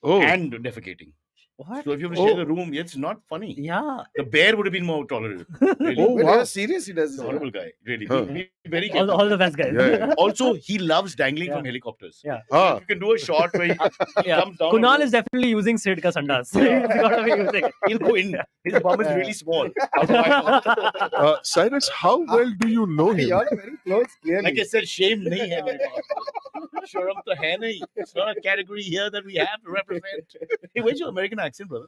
Oh, and defecating. What? So if you have to share Oh. the room, it's not funny. Yeah. The bear would have been more tolerable. Really. Oh, When wow. you're serious he does He's a this. horrible guy, really. Huh. We, Very all, all the best guys. Yeah, yeah. Also, he loves dangling Yeah. from helicopters. Yeah. Ah, You can do a shot where he Yeah. comes down. Kunal is definitely using Sid ka sandas. He's got to be using. He'll go in. His bum is really small. uh, Cyrus, how well do you know him? You're very close, clearly. like I said, shame nahi hai mere paas. Sharam to hai nahi. It's not a category here that we have to represent. Hey, where's your American accent, brother?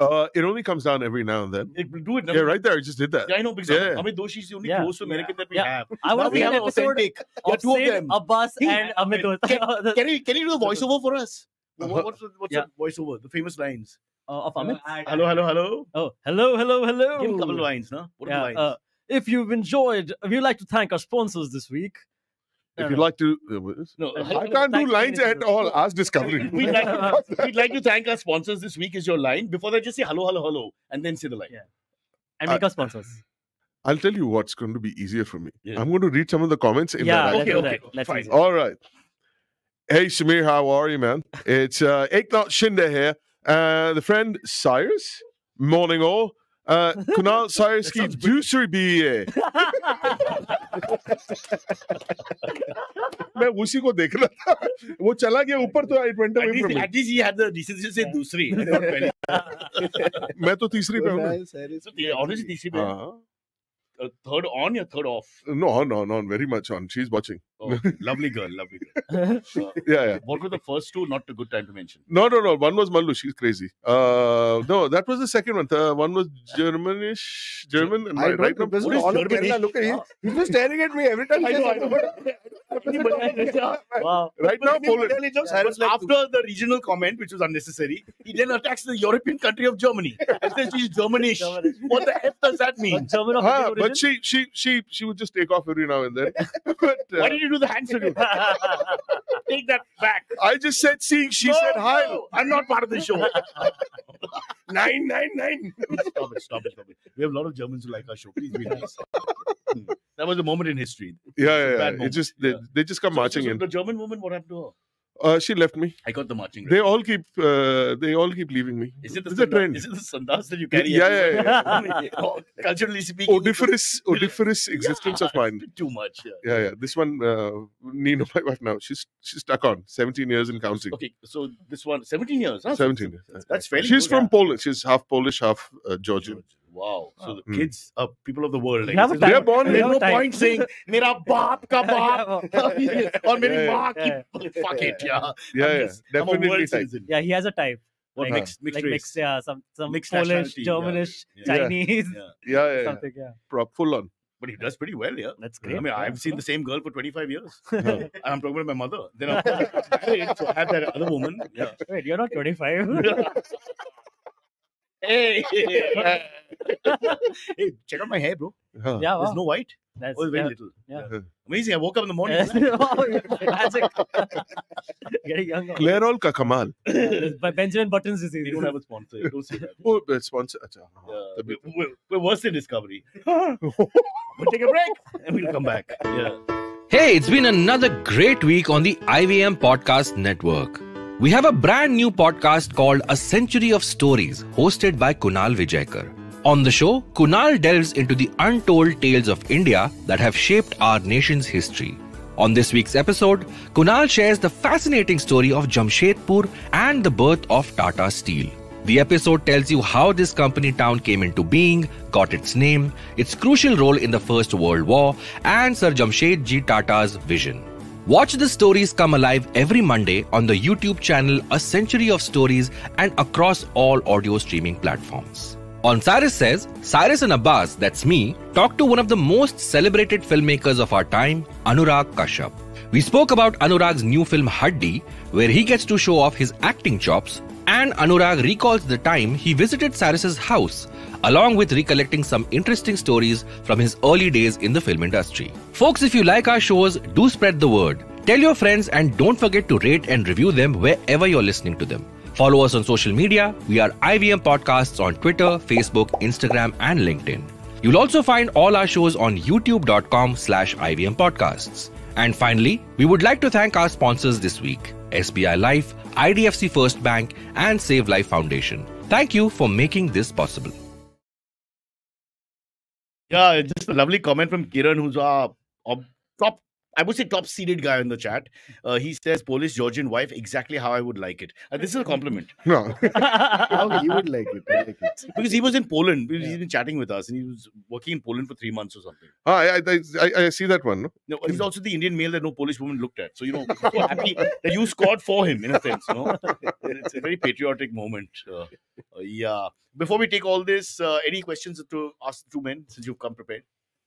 Uh, it only comes down every now and then. Hey, Do it. Yeah, right there. I just did that. Yeah, I know because Yeah. Amit Doshi is the only Yeah. close to American that we Yeah. have. I want to be see have an an episode authentic. Of two of them. Abbas, He- and Amit. The- Can you can you do the voiceover for us? Uh-huh. what's the, what's Yeah. the voiceover? The famous lines. uh, of Amit. Hello, hello, hello. Oh, hello, hello, hello. Give a couple of lines, no? What are Yeah, the lines? uh, if you've enjoyed, we'd like to thank our sponsors this week. If you'd like to. uh, what is- no, I can't do lines at all. Ask Discovery. We'd like, we'd like to thank our sponsors this week is your line. Before that, just say hello, hello, hello, and then say the line. Yeah. and make Uh, us sponsors. I'll tell you what's going to be easier for me. Yeah. I'm going to read some of the comments in Yeah, that. let's Okay, okay. Let's fine. All right. Hey, Samir, how are you, man? It's uh, Eknath Shinde here. Uh, the friend Cyrus. Morning, all. Kunal सायर्स की दूसरी बीवी है मैं उसी को देख रहा था। वो चला गया ऊपर तो आई ट्वेंट से दूसरी मैं तो तीसरी पे हूँ ऑनेस्टली तीसरी पे थर्ड ऑन हाँ। या third of no on on on very much on she is watching Oh, lovely girl, lovely girl. Uh, yeah yeah what were the first two? Not a good time to mention. No, no, no. One was Mallu. She's crazy. Uh, no, that was the second one. The one was Germanish. German. Am I I right? now? represent What is all of Look at him. He's just staring at me every time. I know, I know. wow. Right now, Poland. But Cyrus like after the regional comment, which was unnecessary, he then attacks the European country of Germany and says she's Germanish. Germanish. What the F does that mean? German of Huh, but she, she, she, she would just take off every now and then. but Why uh, did you do the hand salute? Take that back. I just said, seeing she No, said hi. no, I'm not part of the show. nine, nine, nine. Stop it, stop it, stop it. We have a lot of Germans who like our show. Please be nice. Hmm. that was a moment in history. Yeah, yeah, yeah. It just they, Yeah. they just come marching So, in. The German woman, what happened to her? Uh, she left me. I got the marching. They all keep uh, they all keep leaving me. Is it the It's trend. Is it the sandas that you carry? Yeah, yeah, everywhere? Oh, Culturally speaking, Odiferous, odiferous existence of mine. Too much. Yeah. Yeah, yeah. This one, uh, Nina, my wife now, she's she's stuck on 17 years in counting. Okay, so this one, 17 years. Huh? 17. That's, that's fairly She's good, from yeah. Poland. She's half Polish, half uh, Georgian. Wow. So the Hmm. kids are people of the world. You have a guess. time. They're born There's You have no a time. point saying मेरा बाप का बाप or मेरी Yeah, माँ yeah. की fuck it yeah. Yeah, I'm yeah. just- I'm a Definitely world type. citizen. Yeah, he has a type. What like, mixed mixed like race? mixed, yeah, some some Mixed Polish, nationality, yeah. Germanish, Yeah. Chinese, Yeah. Yeah, yeah, yeah. something. Yeah, Prop, full on. But he does pretty well, yeah. that's I great. mean, yeah. I've seen the same girl for 25 years. Huh. And I'm talking about my mother. Then I'm married, so I have that other woman. Yeah. Wait, you're not 25. hey, hey, check out my hair, bro. Huh. yeah, There's no white. That's Oh, very yeah. little. yeah. Amazing. I woke up in the morning. Yes. Getting younger. Clairol ka kamal. By Benjamin Button's disease. We don't have a sponsor. Don't say that. Oh, sponsor. Acha. Yeah, we're, we're, we're worse than Discovery. we'll take a break and we'll come back. Yeah. Hey, it's been another great week on the IVM Podcast Network. We have a brand new podcast called A Century of Stories, hosted by Kunal Vijayakar. On the show, Kunal delves into the untold tales of India that have shaped our nation's history. On this week's episode, Kunal shares the fascinating story of Jamshedpur and the birth of Tata Steel. The episode tells you how this company town came into being, got its name, its crucial role in the First World War, and Sir Jamshedji Tata's vision. Watch the stories come alive every Monday on the YouTube channel A Century of Stories and across all audio streaming platforms. On Cyrus Says, Cyrus and Abbas, that's me, talked to one of the most celebrated filmmakers of our time, Anurag Kashyap. We spoke about Anurag's new film Haddi, where he gets to show off his acting chops, and Anurag recalls the time he visited Cyrus's house, along with recollecting some interesting stories from his early days in the film industry. Folks, if you like our shows, do spread the word. Tell your friends and don't forget to rate and review them wherever you're listening to them. Follow us on social media. We are IVM Podcasts on Twitter, Facebook, Instagram, and LinkedIn. You'll also find all our shows on youtube.com slash IVM Podcasts. And finally, we would like to thank our sponsors this week, SBI Life, IDFC First Bank, and Save Life Foundation. Thank you for making this possible. Yeah, just a lovely comment from Kiran, who's our ob- top. I would say top seeded guy in the chat. Uh, he says Polish Georgian wife exactly how I would like it. And this is a compliment No. How you would like it. Like it. because he was in Poland. He's Yeah. been chatting with us, and he was working in Poland for three months or something. Ah, I, I, I, I see that one. No? No, he's also the Indian male that no Polish woman looked at. So you know, so happy that you scored for him in a sense. You know, it's a very patriotic moment. Uh, uh, yeah. Before we take all this, uh, any questions to ask the two men since you've come prepared?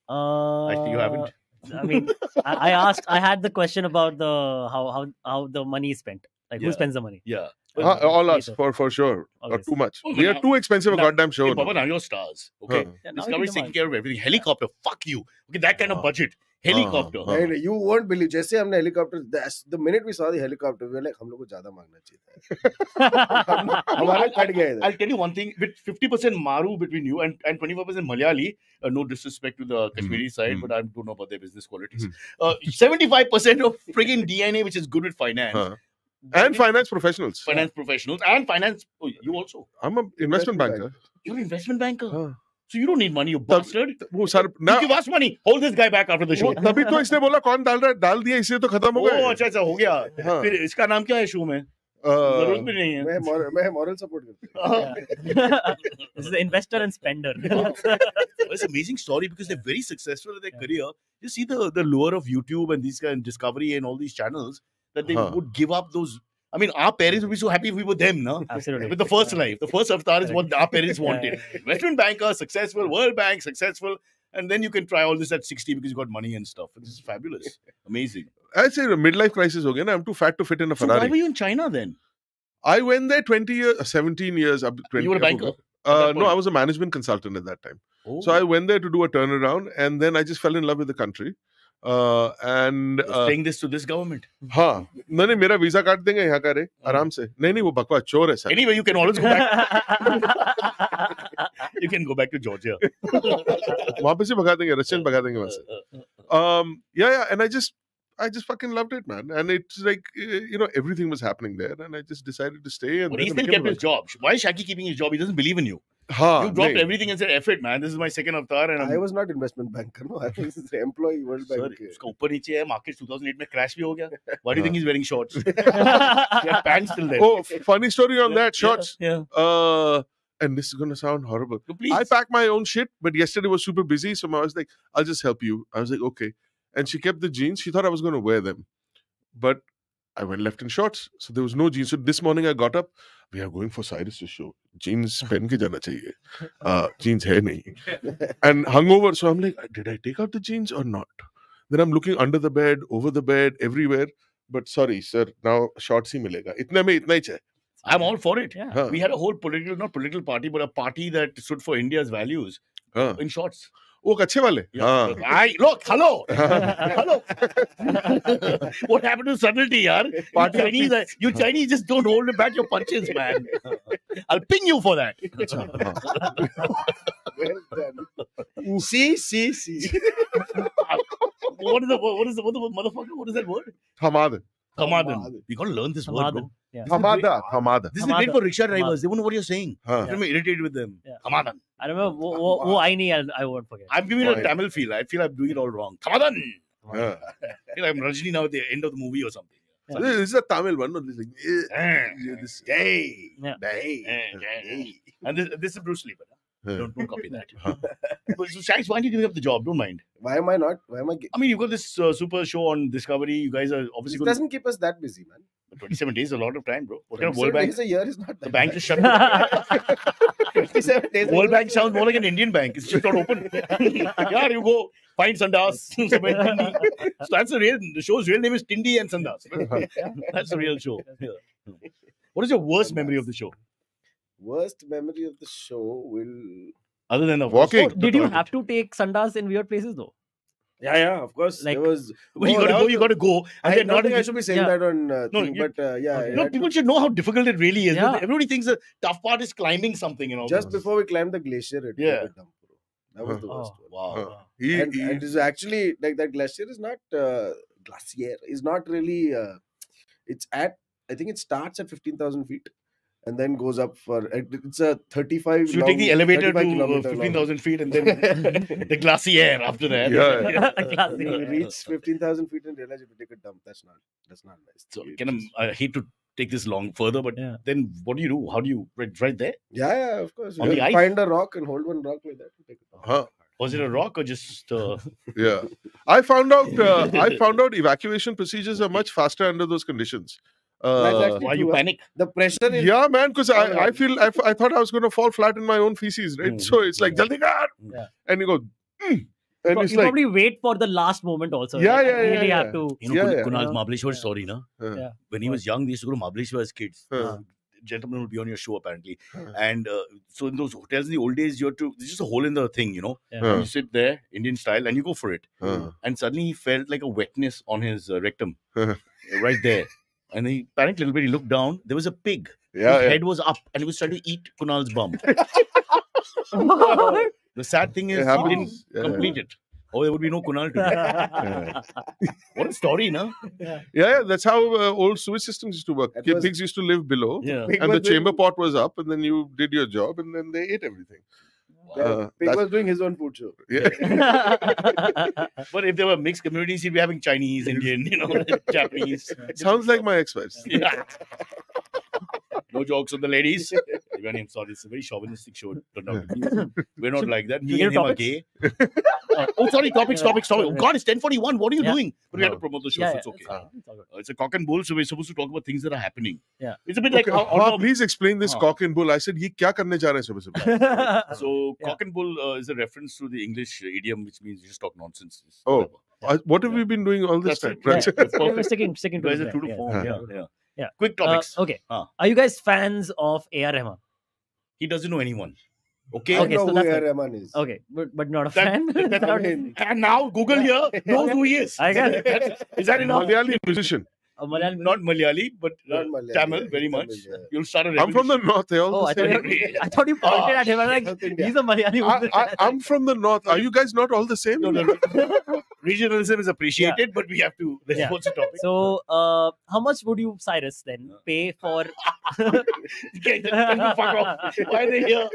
Uh, Actually, you haven't. I mean, I, I asked. I had the question about the how how how the money is spent. Like Yeah. who spends the money? Yeah. Ah, all us for for sure. Not Always. too much. Oh, We are now- too expensive a goddamn show. Hey. Baba, now you're stars. Okay. Huh. Yeah, now we Discovery's taking care of everything. Helicopter, fuck you. Okay, that kind of budget. Helicopter. Ah. And you won't believe जैसे हमने helicopter the, the minute we saw the helicopter we were like हम लोग को ज्यादा मांगना चाहिए था हमारा कट गया इधर I'll tell you one thing with 50% Maru between you and, and 25% Malayali, uh, no disrespect to the Kashmiri side, mm. but I don't know about their business qualities. Mm. Uh, 75% of friggin' DNA, which is good with finance, Huh. that And is finance professionals. finance professionals, and finance. Oh, you also. I'm an investment Investment banker. You're an investment banker. Huh. So you don't need money, you bastard. वो sir You ना give us money. Hold this guy back after the show. तभी तो इसने बोला कौन डाल रहा है डाल दिया इसलिए तो खत्म हो Oh, गए अच्छा अच्छा हो गया हाँ. फिर इसका नाम क्या है शो में ज़रूरत Uh, भी नहीं है मैं moral मैं moral support करता हूँ this is the investor and spender. it's an amazing story because they're very successful in their career. You see the the lure of YouTube and these kind of Discovery and all these channels that they Huh. would give up those. I mean, our parents would be so happy if we were them, no? Absolutely. With the first life. The first avatar is what our parents wanted. Investment banker, successful, World Bank, successful. And then you can try all this at 60 because you got money and stuff. This is fabulous. Amazing. I say a midlife crisis again. I'm too fat to fit in a Ferrari. So why were you in China then? I went there 20 years, uh, 17 years. 20 you were a banker? Uh, no, I was a management consultant at that time. Oh. So I went there to do a turnaround and then I just fell in love with the country. And saying this to this government हाँ नहीं नहीं मेरा visa काट देंगे यहाँ का रे hmm. आराम से नहीं नहीं वो बकवास चोर है sir anyway you can always go back you can go back to Georgia वहां पे से भगा देंगे रशियन भगा देंगे वहां से uh, uh, uh, um yeah yeah and i just I just fucking loved it, man. And it's like you know everything was happening there, and I just decided to stay. And but he still kept his job. Why is Shanky keeping his job? He doesn't believe in you. हाँ you dropped नहीं. everything and said, F it, man. This is my second avatar. And I'm, I was not investment banker no I was an employee World Sir, Bank उसका ऊपर नीचे है market 2008 में crash भी हो गया why do you think he's wearing shorts he had pants still there oh funny story on that shorts yeah uh and this is gonna sound horrible so please I packed my own shit, but yesterday was super busy, so I was like, I'll just help you. I was like, okay. And she kept the jeans. She thought I was going to wear them. But I went left in shorts. So there was no jeans. So this morning I got up. We are going for Cyrus's show. Jeans pen ke jana chahiye. Uh, jeans hai nahi. And hungover. So I'm like, did I take out the jeans or not? Then I'm looking under the bed, over the bed, everywhere. But sorry, sir, now shorts hi milega. Itna mein itna hi chahiye. I'm all for it. Yeah. Huh. We had a whole political, not political party, but a party that stood for India's values huh. in shorts. वो अच्छे वाले. हाँ. I look hello hello what happened to subtlety yaar you Party Chinese uh, you Chinese just don't hold back your punches man I'll ping you for that अच्छा, हाँ. well done see see see what is the what is the what the motherfucker what is that word Hamad. Hamadan. You gotta learn this word, bro. Hamadan. Yeah. Hamada. Hamada. This is great for rickshaw drivers. They won't know what you're saying. हाँ. I'm irritated with them. Yeah. Hamadan. I remember wo, wo, wo I need, I'll, I won't forget. I'm giving it a Tamil feel. I feel I'm doing it all wrong. Hamadan. हाँ. I feel I'm Rajini now at the end of the movie or something. So this is a Tamil one. no? This is like, eh, Eh, yeah, this- Day. Yeah. Day. Eh, eh. And this, this is Bruce Lee. But Yeah. Don't, don't copy that. Huh. But so, Shanks, why aren't you giving up the job? Don't mind. why am I not why am I ge- I mean, you've got this uh, super show on Discovery. You guys are obviously this going doesn't keep us that busy man 27 days is a lot of time, bro. What kind of 27 World Bank? days a year is not The bank bad. just shut down. 27 days a World. Bank sounds more like an Indian bank. It's just not open. yeah, you go find Sandas. so that's the real. The show's real name is Tindi and Sandas. that's the real show. Yeah. What is your worst memory of the show, worst memory of the show will other than of Walking. course, Oh, did you have to take sandas in weird places though? yeah yeah of course Like- there was Well, you Oh, got to go. You got to go. And I they're don't not. think I should be saying Yeah. that on uh, No, thing, you- but uh, yeah, Okay. I No, had to- people should know how difficult it really is. Yeah. Everybody thinks the tough part is climbing something, you know. just before we climbed the glacier it Yeah. was a dump, bro. that was the Oh. worst one. wow. Huh. He, and, he, and it's actually like that glacier is not uh, glacier is not really uh, it's at i think it starts at 15000 feet and then goes up for it's a 35 So you take the elevator 35 to uh, kilometer long. 15,000 feet and then the glassy air after that. Yeah, yeah. Classic. you reach 15,000 feet and realize you have to take a dump. That's not that's not nice. So You can just- I, I hate to take this long further, but Yeah. then what do you do? How do you right, right there? yeah, yeah, of course. On You the ice? find a rock and hold one rock like that. and take it. Huh. Was it a rock or just uh, Yeah, I found out. Uh, I found out evacuation procedures are much faster under those conditions. That's Uh, why you true, panic? The pressure is yeah, man, because I, I Alright. feel I thought I was going to fall flat in my own feces, right? Mm. So it's like jaldi kar, Yeah. and you go, "Mm," and Pro- it's you like, probably wait for the last moment also. Yeah, right? yeah, You yeah, really yeah. have to. You know, Yeah, Kun- yeah. Kunal's yeah. story, na? Yeah. When he was young, they used to go to Mahabaleshwar as kids. Uh. Uh, gentlemen will be on your show apparently, Uh. and uh, so in those hotels in the old days, you have to. There's just a hole in the thing, you know. Yeah. Uh. You sit there, Indian style, and you go for it. uh, And suddenly he felt like a wetness on his uh, rectum, Uh. right there. And he panicked a little bit. He looked down. There was a pig. yeah, his yeah. head was up, and he was trying to eat Kunal's bum. The sad thing is, It he didn't Yeah. complete it. Oh, there would be no Kunal today. what a story, no? Yeah, yeah, that's how uh, old sewage systems used to work. That was- Pigs used to live below, Yeah. Pig and the was doing- chamber pot was up, and then you did your job, and then they ate everything. Yeah, Uh, Pig was doing his own food show. Yeah, But if there were mixed communities, he'd be having Chinese, Indian, you know, Japanese. sounds like my ex-wife. Yeah. no jokes on the ladies. Even I'm sorry, it's a very chauvinistic show. it turned out to be. We're not like that. Me and him have are gay. Uh, oh, sorry, topics, topics, topics. Oh, God, it's 1041. What are you Yeah. doing? But we had to promote the show, Yeah, so it's okay. it's all good, it's all good. Uh, it's a cock and bull, so we're supposed to talk about things that are happening. Yeah. It's a bit like Okay, how, Bob, how please explain this Huh. cock and bull. I said, "Ye kya karne ja rahe hain subah subah?" So, Yeah. cock and bull uh, is a reference to the English idiom, which means you just talk nonsense. Oh, whatever. Uh, What have Yeah. we been doing all this That's time? Right. Yeah, Yeah, we're sticking, sticking to guys the are true to plan, form. yeah. Yeah, yeah. Yeah. Quick Uh, topics. okay. Ah. Are you guys fans of A.R. Rahman? He doesn't know anyone. Okay. I Okay, know so who that's Rahman is. Okay, but but not a That- fan. that- Not- mean- And now Google here knows who he is. I get it. Is that enough? Malayali musician. A Malayalam- Not Malayali, but uh, Not Malayali, Tamil, yeah, very Tamil, much. yeah. You'll start a I'm from the north. They're all Oh, I the thought, same. you, I thought you pointed at him. I was like, South India. he's a Malayali. I, I, I'm from the north. Are you guys not all the same? No, no, no. Regionalism is appreciated, but we have to. Let's Yeah. what's the topic? so, uh, how much would you, Cyrus, then pay for? Okay, then you fuck off. Why are they here?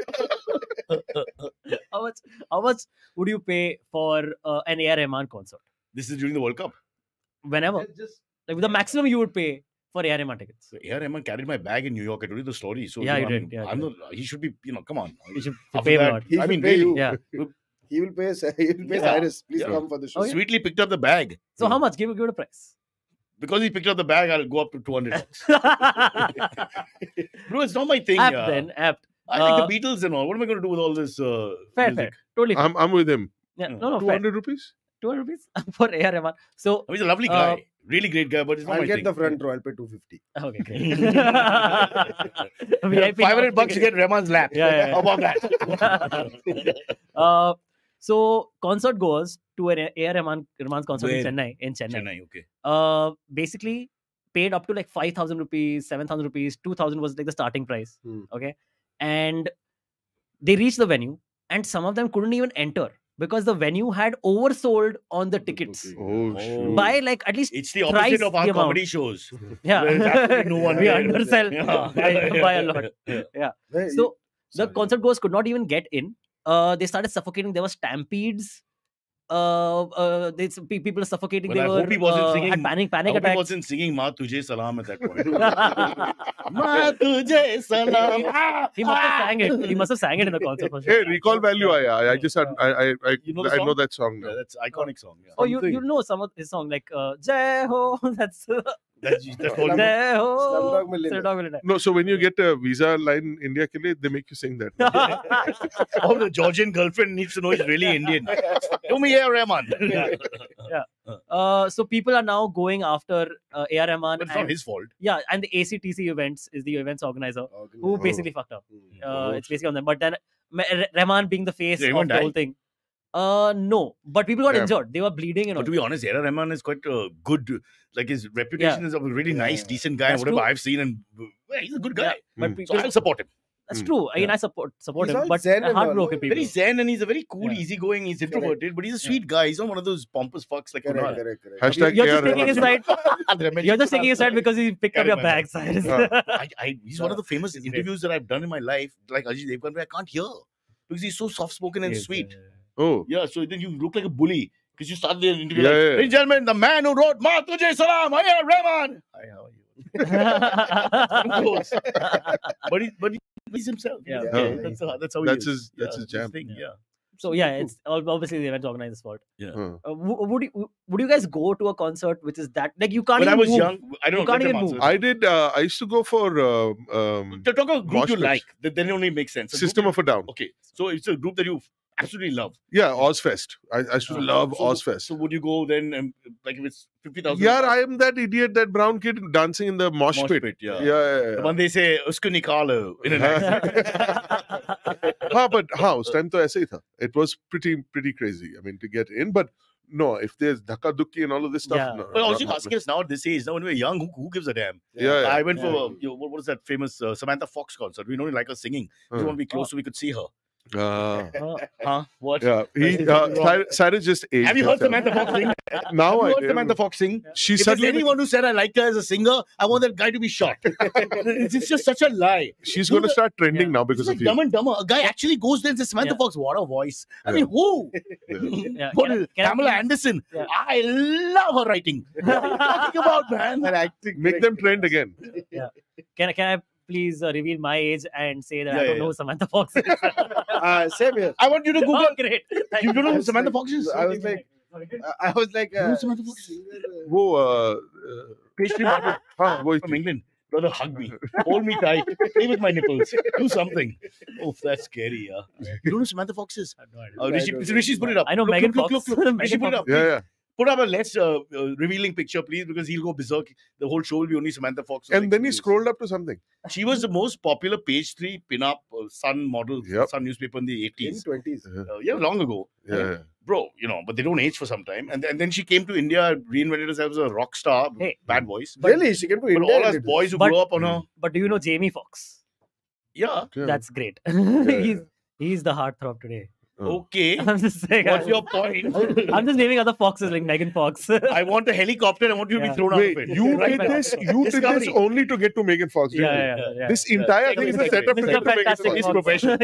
how much? How much would you pay for uh, an A.R. Rahman concert? This is during the World Cup. Whenever, like the maximum you would pay for A.R. Rahman tickets. So A.R. Rahman carried my bag in New York. I told you the story. So Yeah, you you know, did. I'm, Yeah, I'm you not, he should be. You know, come on. You should After pay that, a lot. He I should mean, pay really. you. Yeah. He will pay. He will pay Yeah. Cyrus. Please Yeah. come for the show. Oh, yeah. Sweetly picked up the bag. So how much? Give give it a price. Because he picked up the bag, I'll go up to 200 bucks. Bro, it's not my thing. apt yeah. then, apt. I like Uh, the Beatles and all. What am I going to do with all this uh, Fair, music? fair. Totally. fair. I'm, I'm with him. yeah, no, no, Two fair. rupees. 200 rupees for A.R. Rahman. So, I he's a lovely Uh, guy. really great guy, but it's not I'll my get thing. the front row. I'll pay 250. okay, great. 500 bucks to get Rahman's lap. Yeah, yeah, yeah. How about that? uh, so, concert goers to an A.R. Rahman, Rahman's concert in Chennai, in Chennai, Chennai, okay. uh, basically paid up to like 5,000 rupees, 7,000 rupees, 2,000 was like the starting price. Hmm. Okay. And they reached the venue, and some of them couldn't even enter because the venue had oversold on the tickets Okay. Oh, Oh. shoot. by like at least It's the Thrice opposite of our the amount. comedy shows. yeah no one we there. undersell Yeah. by, by a lot Yeah. Hey, so the concert goers could not even get in uh they started suffocating there were stampedes uh, uh, they, people are suffocating. Well, they I were hope he wasn't uh, singing- had panic, I panic hope he wasn't singing Ma Tujhe Salam at that point. Ma Tujhe Salam. He must have sang it. He must have sang it in the concert for sure. Hey, recall value. I, I, I just had, I, I, I, You know I know that song now. Yeah, that's iconic song. Yeah. Oh, you you know some of his song like uh, Jai Ho. That's That's, that's all. Slumdog Millionaire. Slumdog Millionaire. No, so when you get a visa line in India, ke liye, they make you sing that. Oh, the Georgian girlfriend needs to know he's really Indian. Do me here, Rahman. uh, so people are now going after uh, AR Rahman. But it's not his fault. yeah, and the ACTC events is the events organizer who Oh. basically fucked up. Hmm. Uh, it's basically on them. But then Ma- Rahman being the face Did of the die? whole thing. Uh, no, but people got Damn. injured. They were bleeding and all. But to be honest, A.R. Rahman is quite uh, good. Like his reputation is of a really nice, Yeah. decent guy. That's whatever true. I've seen, and well, he's a good guy. But Hmm. So I'll support him. That's Mm, true. I mean, I support support He's him, but zen and heartbroken people. Very zen and he's a very cool, Yeah. easygoing. He's Correct. introverted, but he's a sweet guy. He's not one of those pompous fucks like Correct, Kunal. correct, correct. Hashtag You're just KR taking his Rahman. side. You're just taking his side because he picked up your Correct, bag. Cyrus. I, I, he's one of the famous interviews that I've done in my life, like Ajit Devgan, I can't hear because he's so soft spoken and sweet. Yeah, Oh, Yeah, so then you look like a bully because you start the interview Yeah, like, yeah. ladies and gentlemen, the man who wrote Ma Tujhe Salam, I am Rahman. Hi, how are you? yeah. Close. but he, but he, he's himself. Yeah. Yeah, Yeah. that's how, that's how That's is. his- that's Yeah, his jam. thing. Yeah. Yeah. so yeah, it's ob- obviously the event's organized sport. huh. Uh, w- would you would you guys go to a concert which is that like you can't? When I even was move. young, I don't You know. can't even move. I did. Uh, I used to go for uh, um, To talk about a group you pits. like, that then it only makes sense. A System you- of a Down. Okay, so it's a group that you absolutely love. Yeah, Ozzfest. I, I should uh, love so, Ozzfest. So would you go then, um, like if it's 50,000? Yeah, I am that idiot, that brown kid dancing in the mosh, mosh pit. pit. Yeah. Yeah, yeah, yeah. They say, usko nikalo. In an ha, but how? Us time to essay tha. It was pretty, pretty crazy. I mean, to get in, but no, if there's dhaka dukki and all of this stuff. Yeah. No, but also, asking us now at this age, now when we're young, who, who gives a damn? Yeah, yeah I went yeah. for you know, what was that famous uh, Samantha Fox concert? We don't like her singing. We uh. want to be close oh. so we could see her uh, Huh? What? yeah he uh, something wrong. Cyrus- Cyrus just aged Have you heard. Samantha Fox sing? now Have I heard do. Samantha Fox sing? she If suddenly anyone who said I liked her as a singer, I want that guy to be shot. it's, it's just such a lie. she's going to start trending Yeah. now because like of you Dumb and Dumber. A guy actually goes there and says, Samantha Yeah. Fox, what a voice. I Yeah. mean, who? Yeah, What can I- can Pamela please- Anderson. Yeah. I love her writing. What are you talking about, man? And acting. make them trend again Yeah. Can I can I please uh, reveal my age and say that Yeah, I don't yeah, know who Samantha Fox is? Uh, same here. I want you to Google. oh, great. Thank You don't know who That's Samantha like- Fox is? I was like, I- I was like, uh, Who's Samantha Fox? singer, uh, वो uh, uh, Pastry model हाँ वही from थी. England. Brother, hug me. Hold me tight. Play with my nipples. Do something. Oh, that's scary, yeah. You don't know who Samantha Fox is? I have no idea. Uh, I Rishi, don't Rishi's put it up. I know Look, Megan look, Fox. Look, look, look. Rishi, Megan put it up. yeah yeah Put up a less uh, uh, revealing picture, please, because he'll go berserk. The whole show will be only Samantha Fox. and then he scrolled up to something She was the most popular page three pin-up uh, Sun model, Yep. Sun newspaper in the in 80s. 20s. Uh, yeah, long ago. yeah, yeah. Bro, you know, but they don't age for some time. And, and then she came to India, reinvented herself as a rock star, Hey. bad voice. really? She came to But India. all and us boys who But- grew up on her, But do you know Jamie Foxx? yeah, Yeah. That's great. yeah. he's he's the heartthrob today. Oh. Okay. I'm just saying. What's I, your point? I'm just naming other foxes like Megan Fox. I want a helicopter. I want you to yeah. be thrown Wait, out of it. You did this. You Discovery. did this only to get to Megan Fox. Yeah, yeah, yeah, yeah, This entire yeah. thing is a setup to get to Megan Fox. Professional, profession.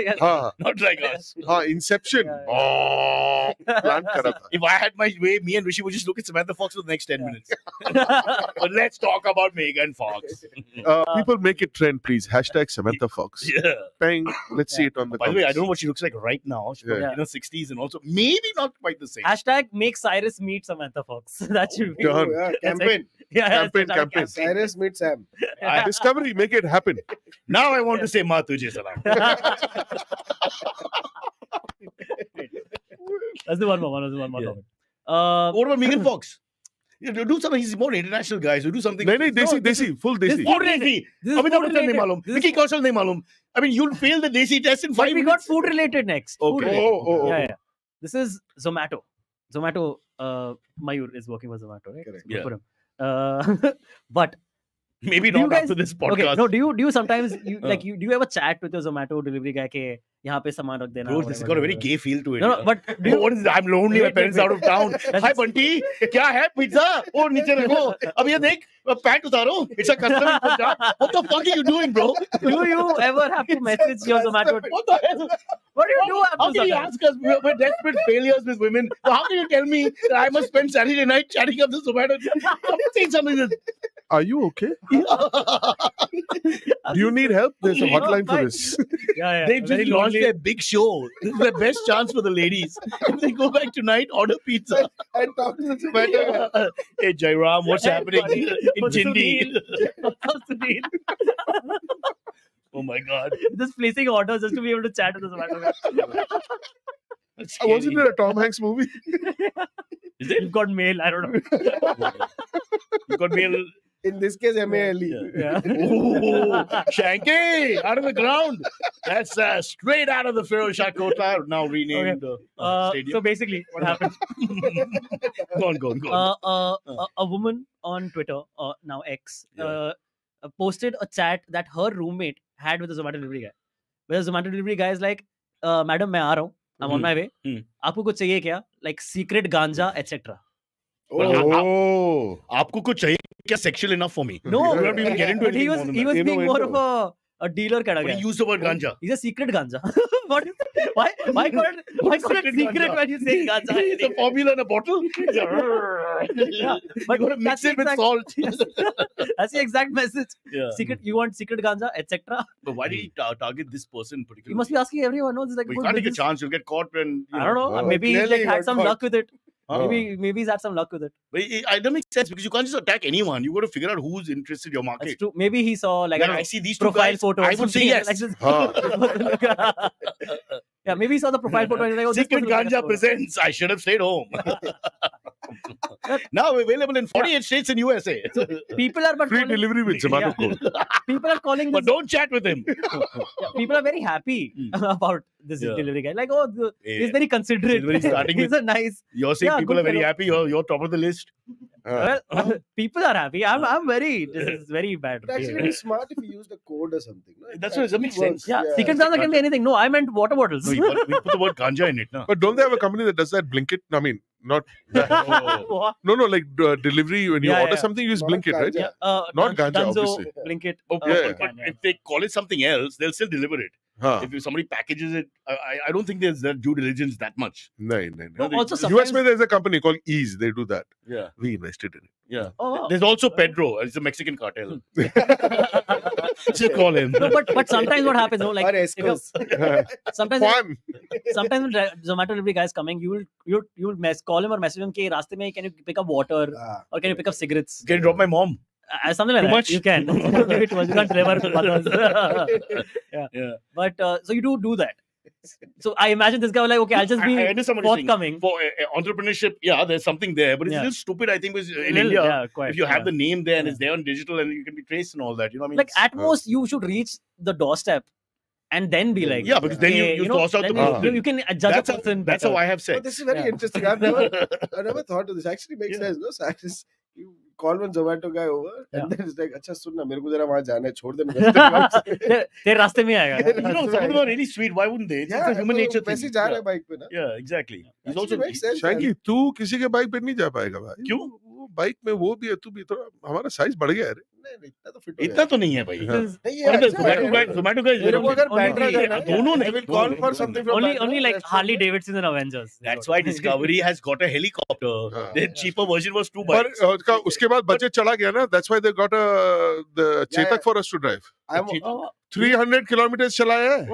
Not like us. Inception. Oh, plan if I had my way, me and Rishi would just look at Samantha Fox for the next ten minutes. but let's talk about Megan Fox. Uh, people make it trend, please. Hashtag Samantha Fox. Yeah. Bang. Let's see it on the. By the way, I don't know what she looks like right now probably Yeah. in her 60s and also maybe not quite the same. Hashtag make Cyrus meet Samantha Fox. that should be. Done. Yeah, That's campaign. Yeah, Campaign, that's our campaign. Cyrus meet Sam. I- Discovery, make it happen. now I want to say Ma Tujhe Salam. Let's do one more. Let's do one more. Yeah. Uh, What about Megan Fox? You know, do something. He's more international guy, so do something. नहीं नहीं देसी No, this देसी full this देसी. Food Desi. this is Amitabh food Bachchan nahi related. malum. This is Vicky Kaushal nahi malum. I mean, you'll fail the Desi test in But five we got minutes. food related next. Food Okay. related. Oh, oh, oh, yeah, oh. yeah. This is Zomato. Zomato. Uh, Mayur is working for Zomato, right? Correct. Good Yeah. for him. Uh, but Maybe Do you not guys- after this podcast. okay, no. Do you do you sometimes you Uh. like you do you ever chat with your Zomato delivery guy? के यहाँ पे सामान रख देना. Bro, this has whatever, got a very whatever. gay feel to it. No, no. yeah. But do Oh, you, what is I'm lonely. My Wait, parents wait, out of town. That's- Hi, Bunty. क्या है pizza? ओ नीचे रखो. अब ये देख pant उतारो. It's a custom. What the fuck are you doing, bro? do you ever have to message your Zomato? What the hell? What do you do How after can you sometimes? ask us? We're, we're desperate failures with women. So how can you tell me that I must spend Saturday night chatting up the Zomato? Come say something. That, Are you okay? Do you need help? There's a No, hotline for this. Yeah, yeah. They've just launched lonely. their big show. This is the best chance for the ladies. If they go back tonight, order pizza. And talk to the Zomato. hey, Jairam, what's Hey, happening buddy. in What's the Chindi? deal? What's the deal? Oh my God. Just placing orders just to be able to chat with the Zomato guy. That's Uh, Wasn't scary. it a Tom Hanks movie? Is it? You've got mail. I don't know. You've got me a in this case, M.A. Ali. Yeah. Ooh, Shanky out of the ground. That's uh, straight out of the Feroz Shah Kotla, now renamed okay. uh, uh, stadium. So basically, what happened? go on, go on, go on. Uh, uh, uh. a woman on Twitter, now X, yeah. posted a chat that her roommate had with the Zomato delivery guy. Where the Zomato delivery guy is like, "Madam, I'm I'm I on hmm. my way. Hmm. आपको कुछ चाहिए क्या "Like secret ganja, etc." But I- I- Oh. आपको कुछ चाहिए क्या sexual enough for me? No, You don't even get into but he anything was more than he that. was being more of Innovative. a, a dealer kind of But guy. he used the word ganja. He's a secret ganja. what is why why call it why call it Secret secret ganja. when you say ganja? it's a formula in a bottle. yeah, but but you gotta mix that's it with exact- salt. That's the exact message. yeah. Secret. You want secret ganja, etc. But why did he ta- target this person particularly? You must be asking everyone. No, this is like But you good can't take a business. chance. You'll get caught when. You I don't know. Oh. maybe he's Clearly like he had got some caught. luck with it. Oh. Maybe maybe he's had some luck with it. But it, it doesn't make sense because you can't just attack anyone. You got to figure out who's interested in your That's market. true. Maybe he saw like Like, a I see these profile guys, photo. I would say yes. Like this. Huh. yeah, maybe he saw the profile photo and he's like, oh, Secret person looks like Ganja presents. I should have stayed home. now available in 48 states in USA. People are but Free calling, delivery with Zomato Yeah. code. people are calling but don't chat with him. yeah, people are very happy hmm. about this Yeah. delivery guy. Like, oh, the, he's very considerate. Delivery starting he's with- a nice. You're saying Yeah, people are very fellow. happy. You're, you're top of the list. Uh, Well, people are happy. I'm, I'm very. This is very bad. It'd actually be smart if you used a code or something. No? That's what- that actually makes sense. works, Yeah, secret ganja can be anything. No, I meant water bottles. No, you put, we put the word ganja in it. No? but don't they have a company that does that? Blinkit? I mean, not. What? No, no, like uh, delivery. When you Yeah, order yeah. something, you use Not Blinkit, right? Yeah, uh, Not Dun- ganja, Dunzo, obviously. Blinkit. Oh, uh, Yeah. but yeah. if they call it something else, they'll still deliver it. If somebody packages it, I, I don't think there's that due diligence that much. No, no, no. also, US made there's a company called Ease. They do that. Yeah. We invested in it. Yeah. Oh, wow. There's also Pedro. It's a Mexican cartel. Just call him. No, but but sometimes what happens, no, like or sometimes Juan. sometimes when Zomato delivery guy is coming, you will you you'll mess call him or message him, can you pick up water ah. or can you pick up cigarettes? Can you drop my mom?" Uh, something like Too that. much? You can. Maybe it was you can't deliver yeah. Yeah. But uh, so you do do that. So I imagine this guy was like, okay, I'll just be I understand what you're forthcoming. For uh, uh, entrepreneurship, yeah, there's something there, but it's Yeah. still stupid. I think because in Little- India, yeah, quite, if you have the name there and Yeah. it's there on digital and you can be traced and all that, you know, what I mean, like It's- at most you should reach the doorstep and then be like, yeah, because then you, "Okay, you, know, toss out the then you- you, you can judge that's a how, person. that's better. how I have But sex. this is very Yeah. interesting. I've never, I never thought of this. Actually makes Yeah. sense. No, so I just you call में जोमैटो गए over and then is like अच्छा सुन ना मेरे को जरा वहाँ जाना छोड़ दे तेरे रास्ते में आएगा you know someone was really sweet why wouldn't they it's a human nature thing वैसे जा रहा है बाइक पे ना। या exactly he is also Shanky तू किसी के बाइक पे नहीं जा पाएगा भाई। क्यों? बाइक में वो भी है तू भी थोड़ा हमारा साइज़ बढ़ गया है इतना तो नहीं है भाई। दोनों नहीं Discovery has got a helicopter their cheaper version was पर उसके बाद बजट चला गया ना that's why they got a Chetak for us to drive 300 kilometre चलाया है।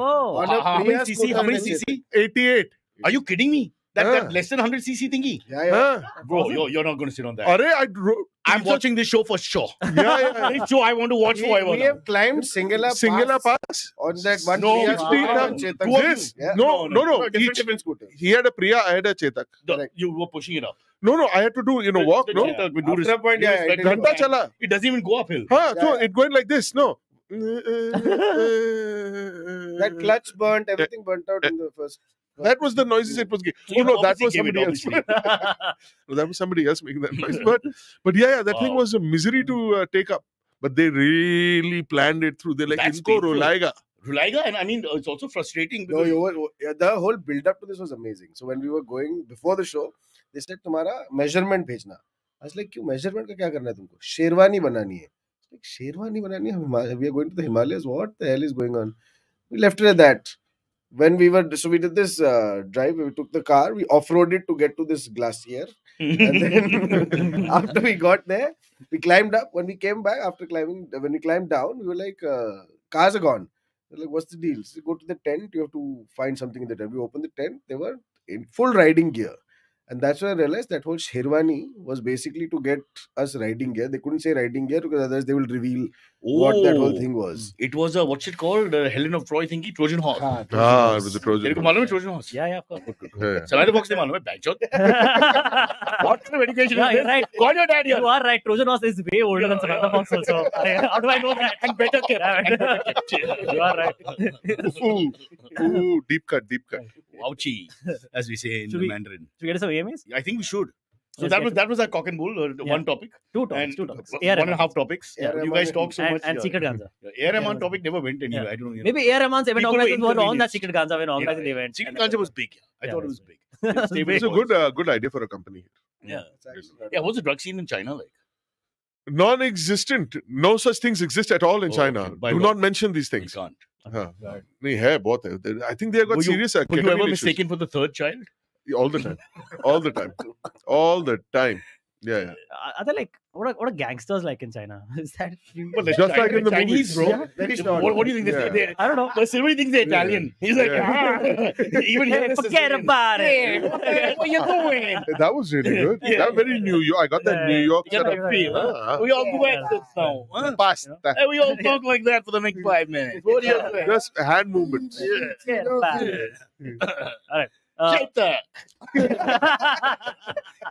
CC CC 88 are you kidding me That, that less than 100 cc thingy. Yeah, yeah. Bro, you're, you're not going to sit on that. I, I'm watching this show for sure. Yeah, yeah. This show I want to watch we, forever. We have climbed Singala Pass. Singala Pass. On that one. No, Priya, wow. this, yeah. no, no, no. no. no different, different. He had a Priya, I had a Chetak. The, you were pushing it up. No, no, I had to do, you know, the, walk, the, no? Yeah. We do After this, point, yeah, it, chala. it doesn't even go uphill. Huh, so it going like this, no. that clutch burnt, everything burnt out eh, in the first. that was the noises it was giving. So oh you no that obviously was gave it, somebody else obviously. No, that was somebody else making that noise. But but yeah, yeah that thing Wow. was a misery to uh, take up. But they really planned it through. They're like, That's "Inko painful. rulayega." Rulaiga, and I mean, uh, it's also frustrating No, because you were, yeah, the whole build up to this was amazing. So when we were going before the show, they said तुम्हारा measurement भेजना. I was like, क्यों measurement का क्या करना है तुमको? शेरवानी बनानी है. Like, शेरवानी बनानी है? Hima- We are going to the Himalayas. What the hell is going on? We left it at that. When we were, so we did this uh, drive. We took the car. We off-roaded to get to this glacier. And then after we got there, we climbed up. When we came back after climbing, when we climbed down, we were like, uh, cars are gone. They're like, what's the deal? So go to the tent. You have to find something in the tent. We opened the tent. They were in full riding gear. And that's when I realized that whole Sherwani was basically to get us riding gear. They couldn't say riding gear because otherwise they will reveal what that whole Oh, thing was. It was a what's it called? The Helen of Troy thingy, Trojan horse. Ah, it was the Trojan. तेरे को मालूम है Trojan horse? yeah, yeah, of course. Yeah. Samantha Fox ने मालूम है Bachot. What kind of education yeah, is you're this? right. Call your dad here. You are right. Trojan horse is way older than Samantha Fox also. How do I know that? And better kept. Yeah, And better kept. you are right. Ooh, ooh, deep cut, deep cut. Wouchy, as we say in Should we- Mandarin. Should we get some AMAs? I think we should. So Let's that was that was our cock and bull. Uh, yeah. One topic, two topics, and two topics, one and a half topics. Yeah. You guys talk so and, much. And yeah. secret ganza. A.R. Rahman topic never went anywhere. I don't know. Maybe A.R. Rahman's event organizers were on that secret ganza when organizing the event. Secret ganza was big. I thought it was big. it's a good uh, good idea for a company. Yeah, yeah. What's the drug scene in China like? Non-existent. No such things exist at all in oh, China. Okay. Do not mention these things. You can't. Huh. Right. I think they have got serious. Uh, were you ever mistaken for the third child? All the time, all the time, all the time. Yeah, yeah. Are are they like what are, what are gangsters like in China? Is that But the Just Chi- like in the Chinese, movies. bro. Yeah. Very What, what do you think? They, Yeah. they, I don't know. but Silvery thinks they're Yeah. Italian. He's like, Yeah. ah. even here, Hey, this forget Italian. about Hey, it. what the hell are you doing? That was really good. Yeah. That very New York. I got that Yeah. New York You sort got feel, huh? Ah, We all go Yeah. at this now. Huh? pasta. Hey, we all talk like that for the next five minutes. What do you think? Just hand movements. Yeah. Forget about it. Uh, Chaita.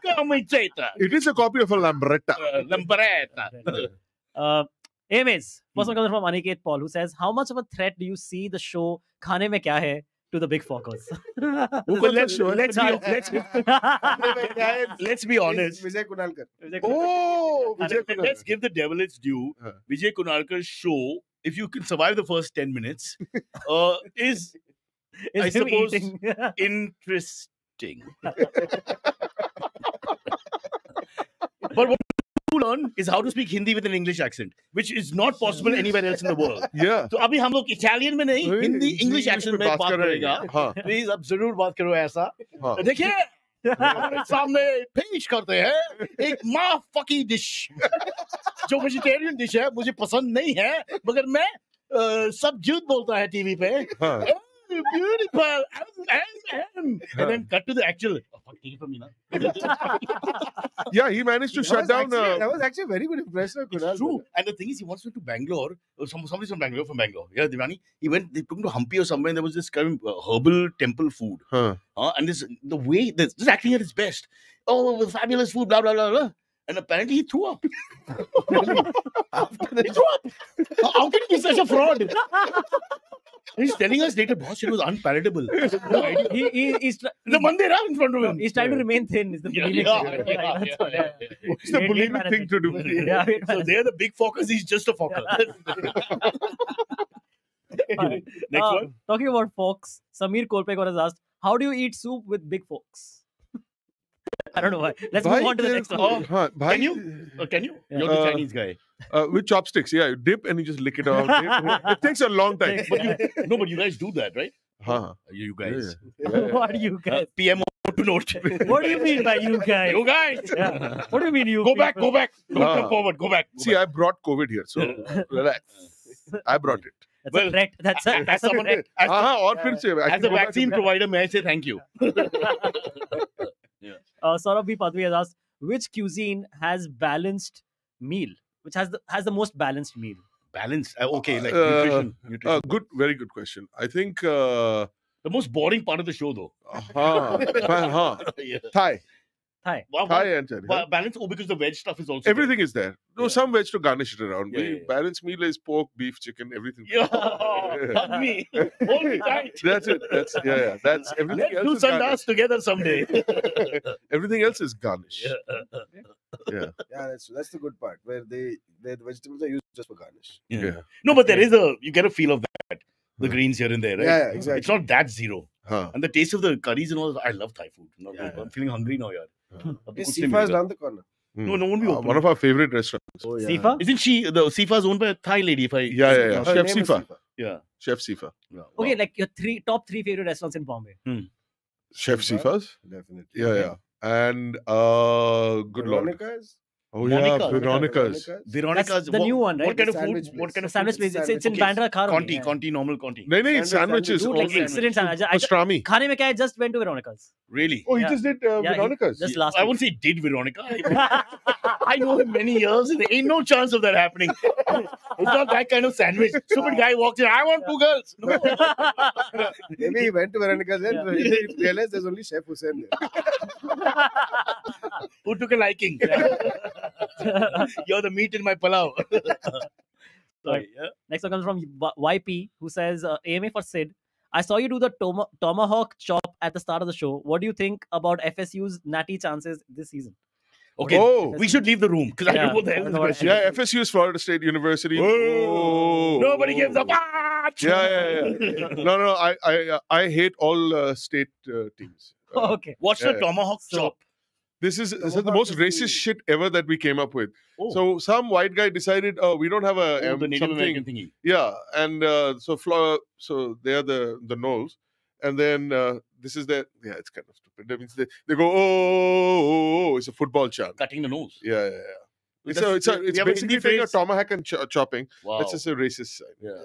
Come on, Chaita. It is a copy of a Lambretta. Uh, Lambretta. uh, AMAs, first one comes from Aniket Paul, who says, "How much of a threat do you see the show Khane Mein Kya Hai to the Big Forkers?" Well, let's, let's, be, let's, Let's be honest. Vijay Kunalkar. oh, Vijay Let- Kunal. Let's give the devil its due. Huh. Vijay Kunalkar's show, if you can survive the first 10 minutes, uh, is Is I him suppose- eating. interesting. but what you learn is how to speak Hindi with an English accent, which is not possible anywhere else in the world. Yeah. तो अभी हम लोग Italian में नहीं Hindi English English accent में बात हैं। करेगा हाँ, प्लीज़ अब ज़रूर बात करो ऐसा हाँ. देखिए सामने पेश करते हैं एक माँ फकी डिश जो वेजिटेरियन डिश है मुझे पसंद नहीं है मगर मैं सब झूठ बोलता है टीवी पे हाँ. Beautiful and, and, and. and then cut to the actual oh, take it from me now. Yeah, he managed to That shut down. actually- Uh, that was actually a very good impression. It's true. And the thing is, he once went to Bangalore. Or some, somebody's from Bangalore, from Bangalore. Yeah, Divani. He went, they took him to Hampi or somewhere, and there was this kind of uh, herbal temple food. huh. Uh, and this, the way, this, this acting at its best. Oh, fabulous food, blah, blah, blah, blah. And apparently he threw up. After He threw up. How how can he be such a fraud? He's telling us later, boss, it was unpalatable. No he, he, he's, try- The mandira in front of him. he's trying to remain thin. Is the Yeah, yeah, thing. yeah, yeah, what- yeah, yeah. yeah. It's the Weight bulimic thing to do. Yeah, weight So they're the Big Forkers. He's just a focker. Alright. Next Uh, one. Talking about folks, Samir Kolpekar has asked, "How do you eat soup with big folks?" I don't know why. Let's Bhai move on to the next one. Oh, Bhai, can you? Uh, can you? You're the uh, Chinese guy. Uh, with chopsticks, yeah. Dip and you just lick it out. it takes a long time. But you, no, but you guys do that, right? Huh. Oh, you guys. Yeah, yeah, what you uh, guys? PMO to note. what do you mean by you guys? You guys. Yeah. What do you mean you? Go people? back. Go back. Don't come forward. Go back. Go See, back. I brought COVID here, so relax. I brought it. That's well, a threat. That's a, as, uh-huh, or yeah. as a vaccine provider, may I say thank you? Uh, Saurabh B. Padvi has asked, which cuisine has balanced meal? Which has the has the most balanced meal? Balanced? Uh, okay, like Uh, nutrition. nutrition. Uh, good, very good question. I think uh, the most boring part of the show, though. हाँ, हाँ, yeah. Thai, Thai. Wow, Thai and Chinese. ba- balance. Oh, because the veg stuff is also there. Everything is there. No, Yeah. some veg to garnish it around. Yeah, we yeah, yeah. balance meal is pork, beef, chicken, everything. Yeah, hug me. Hold me tight. That's it. That's yeah, yeah. That's everything Let's else do is garnish. sandas together someday. Everything else is garnish. yeah. Uh, uh, uh. Yeah. Yeah, that's that's the good part where they where the vegetables are used just for garnish. Yeah. Yeah. No, but there is a you get a feel of that. The greens here and there, right? Yeah, yeah, exactly. It's not that zero. Huh. And the taste of the curries and all. I love Thai food. No, Yeah, I'm feeling hungry now, yaar. Huh. Ab Hey, kuch nahi Seefah is down the corner. No, no, won't be Uh, one of our favorite restaurants. Oh Seefah? Isn't she the Seefah is owned by a Thai lady? If I Yeah, yeah, yeah. Her Chef name is Seefah. yeah. Chef Seefah. yeah. Okay, Wow. like your three top three favorite restaurants in Bombay. Chef Seefah? Seefah's. Definitely. Yeah, yeah. And uh, good lord. Veronica's? Oh yeah, Veronica's. Veronica's That's the what, new one, right? What kind of Sandwich food? What kind of Sandwich food? place. It's, it's in Okay, Bandra Khar. Conti, yeah. Conti, normal Conti. No, no, Sandwich, sandwiches. Dude, all like Okay. excellent sandwich. I, I, pastrami. Khane mein kya hai? I just went to Veronica's. Really? Oh, he Yeah. just did uh, Yeah, Veronica's. Just last I won't say did Veronica. I, I know him many years. and There ain't no chance of that happening. It's not that kind of sandwich. Stupid guy walks in. I want two girls. No. Maybe he went to Veronica's and Yeah. he realized there's only Chef Hussein there. Who took a liking? You're the meat in my palau. Sorry. Yeah. Next one comes from YP, who says, uh, AMA for Sid. I saw you do the toma- tomahawk chop at the start of the show. What do you think about FSU's natty chances this season? Okay. Oh. We should leave the room because I don't know what the hell I this know what question Yeah. FSU is Florida State University. Oh. Nobody gives a Yeah, fuck. yeah, yeah. No, no, I, I, I hate all uh, state uh, teams. Uh, okay. Watch Yeah, the yeah. tomahawk So- chop. This is, this is the most racist shit ever that we came up with. Oh. So some white guy decided, oh, we don't have a Oh, um, the Native something. American thingy. Yeah, and uh, so Flo- so they are the the Knowles, and then uh, this is the yeah, it's kind of stupid. That means they, they go oh, oh, oh, oh, it's a football chant. Cutting the nose. Yeah, yeah, yeah. It's That's- a it's a it's basically taking a tomahawk and ch- chopping. Wow. That's just a racist side. yeah.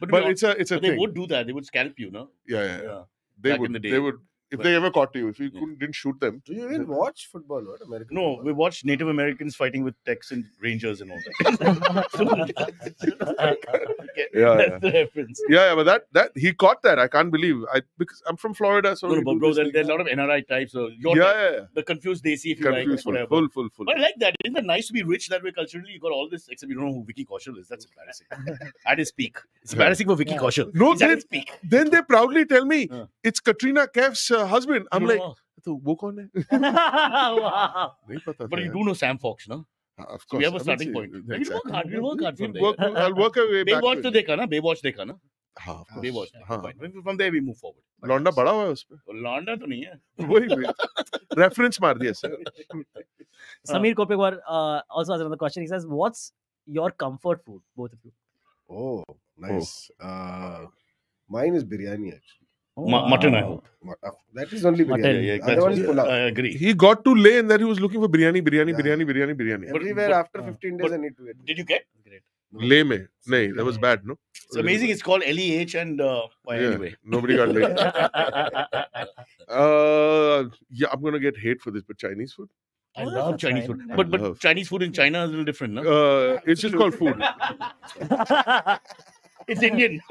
But, But it's a it's a they would do that. They would scalp you, no? yeah, yeah, yeah. Yeah. They back in would the day. they would if But- they ever caught you if you Yeah. couldn't didn't shoot them. Do you even watch football? What American? No, football? we watched Native Americans fighting with Texan Rangers and all that. Yeah, That's the reference. Yeah, yeah, but that that he caught that. I can't believe I because I'm from Florida, so No, no, but bro, this there, thing. there's a lot of NRI types. So you're yeah, the, yeah, yeah. the confused Desi, if you Confused, like, full, whatever. full, full, full. But I like that. Isn't it nice to be rich that way culturally? You got all this, except you don't know who Vicky Kaushal is. That's embarrassing. at his peak. It's Yeah. embarrassing for Vicky Yeah. Kaushal. No, He's at then, his peak. then they proudly tell me it's Katrina Kaif's uh, husband. I'm You like, तो वो कौन है? wow. नहीं पता but you do know Sam Fox, no? हाँ, of So we have a course. Starting see, point. yeah, We'll work hard. We'll work hard from We'll there. I'll work our way back. Baywatch to तो. देखा ना Baywatch देखा ना हाँ, course. Baywatch हाँ. fine From- there we move forward लौंडा बड़ा हुआ है उस पे लौंडा तो नहीं है वही रेफरेंस मार दिया sir Kopewar uh, also has another question. He says, "What's your comfort food, both of you?" Oh, nice. Uh, mine is biryani actually. Oh, Ma- mutton, I hope. That is only biryani. Yeah, yeah, I agree. He got to Leh and then he was looking for biryani, biryani, yeah. biryani, biryani, biryani. Everywhere but, after uh, 15 days, I need to get. Did you get? Great. Leh mein. Nahin, that was bad, no? It's amazing. It's called LEH and uh, well, yeah, anyway. Nobody got late. uh, yeah, I'm going to get hate for this, but Chinese food? I love Chinese food. But, but. Chinese food in China is a little different, no? Uh, it's just called food. it's Indian.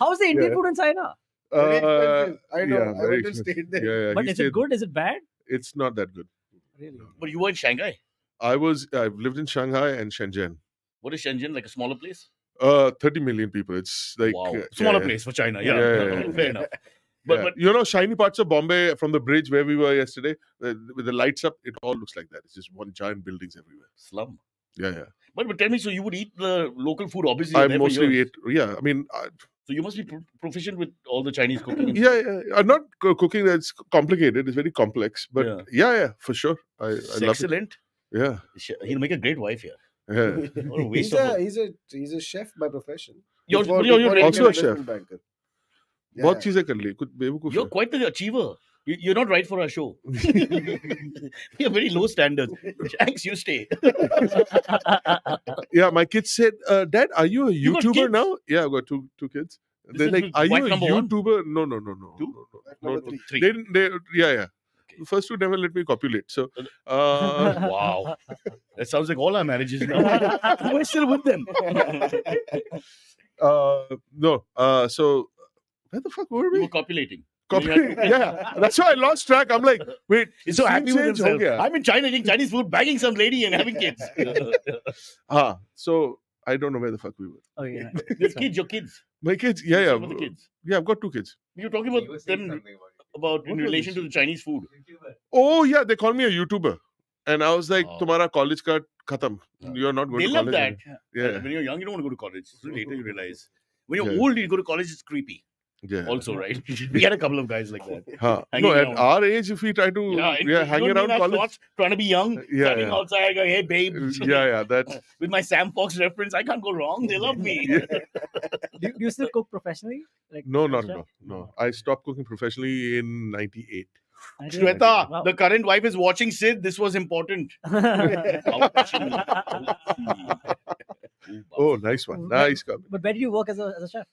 How's the Indian Yeah. food in China? Very uh. I know. yeah, I very went and stayed there. yeah, yeah But he is stayed- it good? Is it bad? it's not that good Really? but you were in Shanghai I was I've lived in Shanghai and Shenzhen what is Shenzhen like a smaller place uh 30 million people it's like wow uh, smaller yeah, place for China yeah, Yeah, yeah, yeah. fair enough but yeah. but you know shiny parts of Bombay from the bridge where we were yesterday with the lights up it all looks like that it's just one giant buildings everywhere slum yeah yeah but, but tell me so you would eat the local food obviously I mostly years. ate yeah I mean I, so you must be pro- proficient with all the Chinese cooking yeah, yeah I'm not co- cooking that's complicated it's very complex but Yeah. yeah yeah, for sure I, I It's love it excellent yeah Sh- he'll make a great wife here yeah What a waste He's of a, a- he's a he's a chef by profession. You're- Before- you're- you're before also he a became chef. investment banker. Yeah. बहुत चीजें कर ली कुछ बेवकूफ You're quite the achiever. you- You're not right for our show. you have very low standards. Thanks, you stay. yeah my kids said uh, dad are you a You got youtuber kids? now yeah i've got two two kids This they're is like with are you a number one? youtuber no no no no Two? no, no, no, no. three. Three. They, didn't- they, yeah, yeah. Okay. First two never let me copulate. So, uh, wow. That sounds like all our marriages now. We're still with them. uh, no. Uh, so, where the fuck were You we? were copulating. Copy- yeah, that's why I lost track. I'm like, wait, He's so happy with himself. gaya. I'm in China eating Chinese food, bagging some lady and having kids. Ah, so I don't know where the fuck we were. Oh, yeah. These kids, your kids. My kids, yeah, yeah, the kids. yeah. I've got two kids. You're talking about them about in What relation to the Chinese food. Oh yeah, they call me a YouTuber, and I was like, Oh. "Tumhara college ka khatam. Yeah. You're not going They to love college." that. anymore." Yeah, When you're young, you don't want to go to college. So later you realize. When you're Yeah. old, you go to college, it's creepy. Yeah. Also, right? we had a couple of guys like that. Huh. hanging No, at around. our age, if we try to, Yeah, we are hanging around college. Shorts, trying to be young, Yeah, standing yeah. outside, going, "Hey, babe." Uh, yeah, yeah, that. With my Sam Fox reference, I can't go wrong. They love me. Yeah. do, do you still cook professionally? Like No, not chef? no, no. I stopped cooking professionally in '98. Shweta, Wow. the current wife is watching Sid. This was important. Oh, nice one, nice comment. but where did you work as a, as a chef?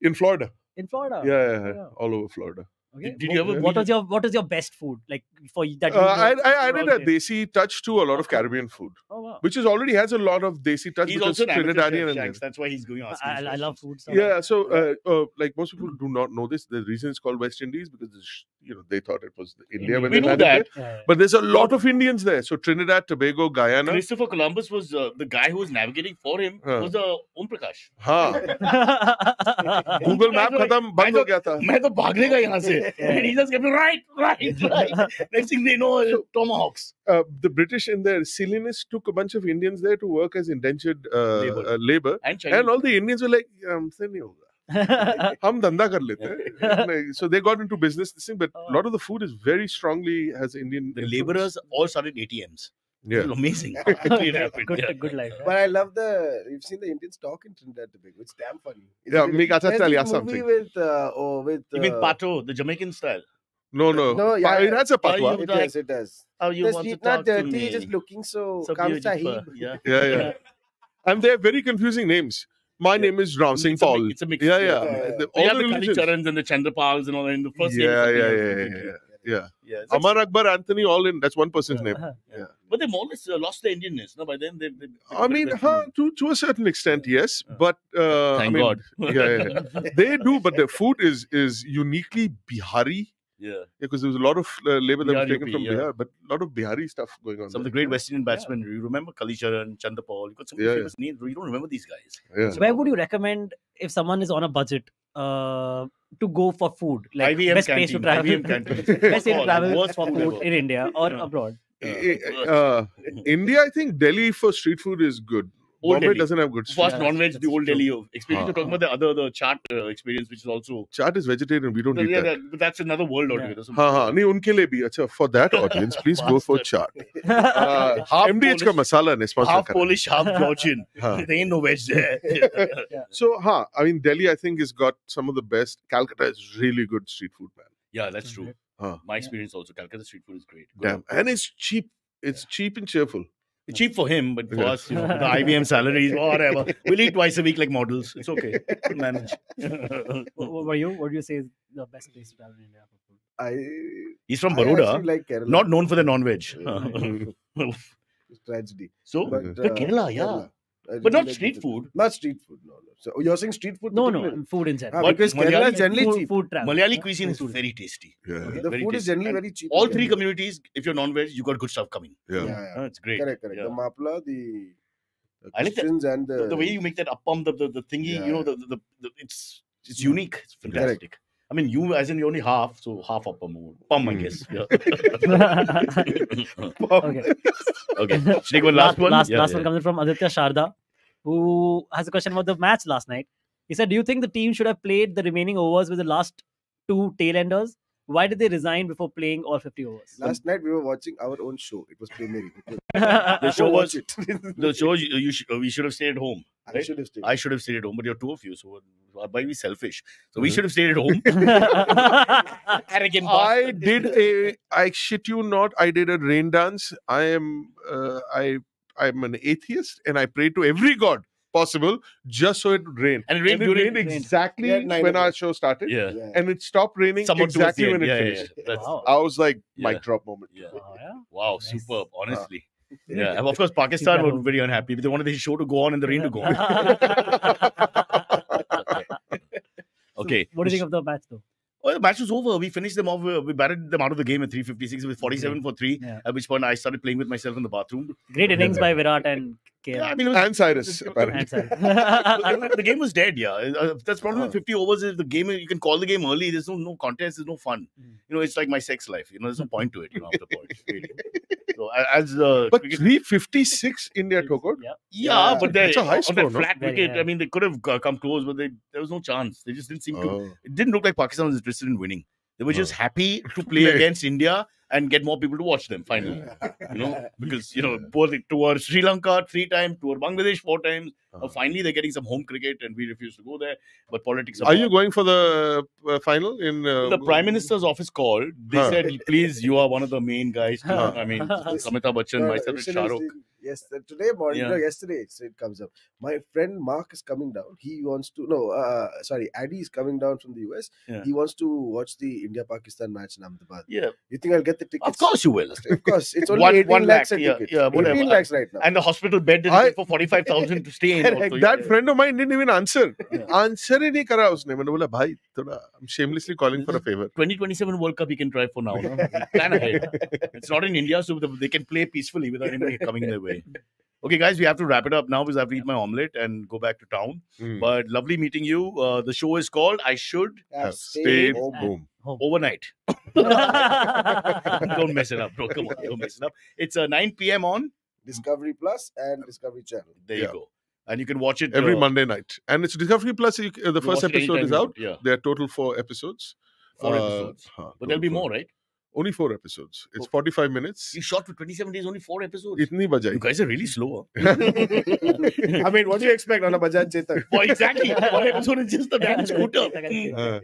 In Florida, In Florida. yeah, yeah, yeah, all over Florida. Okay. Did- did you What- ever What was your What was your best food like for you that? You Uh, I, I added a desi touch to a lot of Caribbean food, Oh wow. which is already has a lot of desi touch He's also Trinidadian and. That's why he's going asking. I, I love food. So yeah. So, uh, uh, like most people do not know this. The reason it's called West Indies because you know they thought it was India when We they knew landed that. there. Yeah, But there's a lot of Indians there. So Trinidad, Tobago, Guyana. Christopher Columbus was uh, the guy who was navigating for him. Huh. Was uh, Om Prakash. हाँ yeah. Google map Guys were like- खत्म बंद हो गया था मैं तो भागने का यहाँ से and he just kept right, right, right. Next thing they know, uh, tomahawks. uh, the British in their silliness took a bunch of Indians there to work as indentured uh, Labour. uh, labor. And Chinese. And all the Indians were like, हमसे नहीं होगा. हम धंधा कर लेते हैं. Like, so they got into business this thing, but a lot of the food is very strongly has Indian. the influence. laborers all started ATMs. Yeah. It was amazing. how quickly it happened. good, yeah. good life. But I love the. You've seen the Indians talk in Trinidad and Tobago. It's damn funny. It's Yeah, really- make Acha there's tell this you movie something. with uh, oh with. You mean uh, pato, the Jamaican style? No, no. No, yeah, Pa- yeah. It has a Are patwa. you- It like- does. It does. How you The want to street talk not to dirty, me? just looking so. So Kam beautiful. Sahib. Yeah. Yeah, yeah. And they're very confusing names. My name is Ram Singh It's a Paul. It's a mix. Yeah, yeah. Yeah. The- We all have the the Kali. Charans and the Chandrapals and all in the first name. Yeah, is yeah, yeah, yeah, yeah. Yeah. Yeah, Amar Akbar Anthony, all in. That's one person's name. Uh-huh. Yeah. But they've more uh, lost their Indianness. No, by then they. they I mean, huh, to to a certain extent, yes. But uh, Thank I mean, God. Yeah, yeah, yeah. they do, but the food is is uniquely Bihari yeah. because there was a lot of uh, labor that was taken from yeah. Bihar, but a lot of Bihari stuff going on. Some of the great West Indian batsmen. You remember Kalicharan, Chanderpaul. You got some Yeah, yeah. famous names. You don't remember these guys. Yeah. So where would you recommend if someone is on a budget uh, to go for food? Like IVM best place to travel, IVM best place to travel worst for food food in India or Yeah. abroad. Eh, eh, uh, India, I think Delhi for street food is good. Old Bombay Delhi. doesn't have good street First Yeah, non-veg, that's the old true. Delhi of experience. You're talking Huh. about the other, the chaat uh, experience, which is also. Chaat is vegetarian. We don't eat yeah, that. that, but that's another world Yeah. altogether. So हाँ हाँ नहीं उनके लिए भी अच्छा for that audience please go for Bastard. chaat uh, Half MDH का Polish- मसाला ने sponsor half करा Polish, half Georgian. हाँ. there ain't no veg there. so हाँ I mean Delhi I think has got some of the best Calcutta is really good street food man yeah, that's true. Huh. My experience also, Calcutta street food is great. Good. damn and it's cheap it's cheap and cheerful It's cheap for him, but for Yeah. us, you know, the IVM salaries, whatever. We'll eat twice a week like models. It's okay. We'll manage. what, what were you? What do you say is the best place to travel in India for food? I. He's from I Baroda, actually like Kerala. not known for the non-veg. It's tragedy. so, But uh, Kerala, yeah. Kerala. I but not like street food. Not street food. No, no. So you're saying street food? No, no, particularly? food in Ah, general. But because Kerala Malayali is generally food, cheap. food travel. Malayali huh? cuisine is very tasty. yeah The very food is generally And very cheap. All three communities, if you're non-veg, you got good stuff coming. yeah, Yeah, yeah. Uh, it's great. Correct, correct. Yeah. The Mapla, the, the I like that- and the, The, the way you make that appam, the, the, the thingy, Yeah, you know, the, the, the, the it's it's unique. It's fantastic. I mean, you as in you're only half, so half appam, pum, I Mm. guess. Yeah. okay. okay. Should we take one last, one? Last, Yeah, last yeah. one comes in from Aditya Sharda, who has a question about the match last night. He said, "Do you think the team should have played the remaining overs with the last two tailenders? Why did they resign before playing all 50 overs?" Last night we were watching our own show. It was premiering. It The show was it. the show. You, you should, we should have stayed at home. I should have stayed. I should have stayed at home, but you're two of you, so why are we selfish? So Mhm. we should have stayed at home. Arrogant I bastard. did a I shit you not I did a rain dance I am uh, I I'm an atheist and I pray to every god possible just so it would rain And it rained it rained rained. exactly Yeah, when our show started Yeah. Yeah. and it stopped raining Somewhat exactly when it yeah, yeah, finished yeah. That's, Wow. I was like Yeah. mic drop moment yeah. Oh, yeah. Wow, Nice. superb, Uh, honestly. Yeah, and of course, Pakistan that were very unhappy. They wanted the show to go on and the rain to go on. okay. What do you think of the match, though? Well, the match was over. We finished them off. uh, We batted them out of the game at 356 with 47 for 3. Yeah. At which point I started playing with myself in the bathroom. Great innings by Virat and KL. Yeah, I mean, it was, and Cyrus apparently And sorry. the, the game was dead. Yeah, uh, that's probably Uh. 50 overs. Is the game you can call the game early. There's no no contest. There's no fun. Mm. You know, it's like my sex life. You know, there's no point to it. You know, after point. Really. So a- as uh, but cricket- 356 India took out yeah. yeah, Yeah. but they That's a high on score, that no? flat Very wicket. high. I mean, they could have uh, come close, but they, there was no chance. They just didn't seem to. Oh. It didn't look like Pakistan was interested in winning. They were just Oh. happy to play Play. against India and get more people to watch them. Finally, you know, because you know, both tour Sri Lanka three times, tour Bangladesh four times. Uh-huh. Uh, finally, they're getting some home cricket, and we refuse to go there. But politics. are you going for the uh, final in uh, The Prime Minister's office called. They Huh. said, "Please, you are one of the main guys." I mean, Amitabh Bachchan, myself, and yesterday Shah is Rukh. the- Yes, uh, today morning, Yeah. no, yesterday so it comes up. My friend Mark is coming down. He wants to no, uh, sorry, Addy is coming down from the US. Yeah. He wants to watch the India Pakistan match in Ahmedabad. Yeah, You think I'll get the tickets? of course you will. Of course, it's only One- 18 one lakhs lakh, a yeah, ticket. yeah, whatever. 18 lakhs right now. And the hospital bed is I- for forty-five thousand to stay in. Also. that friend of mine didn't even answer Yeah. answer ही नहीं करा उसने मैंने बोला भाई थोड़ा I'm shamelessly calling for a favor 2027 World Cup he can try for now. No? Plan ahead. It's not in India, so the- they can play peacefully without anybody coming in their way. Okay, guys, we have to wrap it up now because I have to eat my omelette and go back to town. Hmm. But lovely meeting you. Uh, the show is called I Should. Have Have stayed home. home Home. overnight. don't mess it up, bro. Come on, don't mess it up. It's uh, 9 p.m. on. Discovery Plus and Discovery Channel. There Yeah. you go. And you can watch it Every uh, Monday night. And it's Discovery Plus. You, uh, the you first episode is out. Yeah, There are total four episodes. four Uh, episodes. huh, But there'll be total more, right? Only four episodes. It's Oh. 45 minutes. You shot for 27 days, only four episodes. Itni you bajai. guys are really slow. huh? I mean, what do you expect on a Bajaj Chetak? well, exactly. One episode is just the damn scooter. Uh,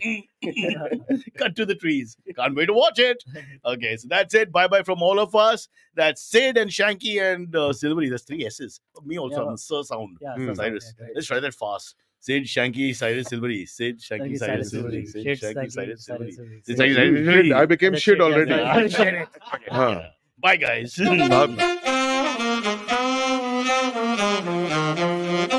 Cut to the trees. Can't wait to watch it. Okay, so that's it. Bye bye from all of us. That's Sid and Shanky and uh, Silvery. That's three S's. Me also, Yeah. I'm Sir Sound. Yeah, so- so- Cyrus. yeah, Let's try that fast. Sid, Shanky, Cyrus, Silvery. Sid, Shanky, Shanky, Cyrus, Cyrus, Silvery. Silvery. Sid, Shanky, Shanky, Cyrus, Silvery. Sid, Shanky, Shit, Silvery. I became That's shit already. Huh. Bye, guys. Bye.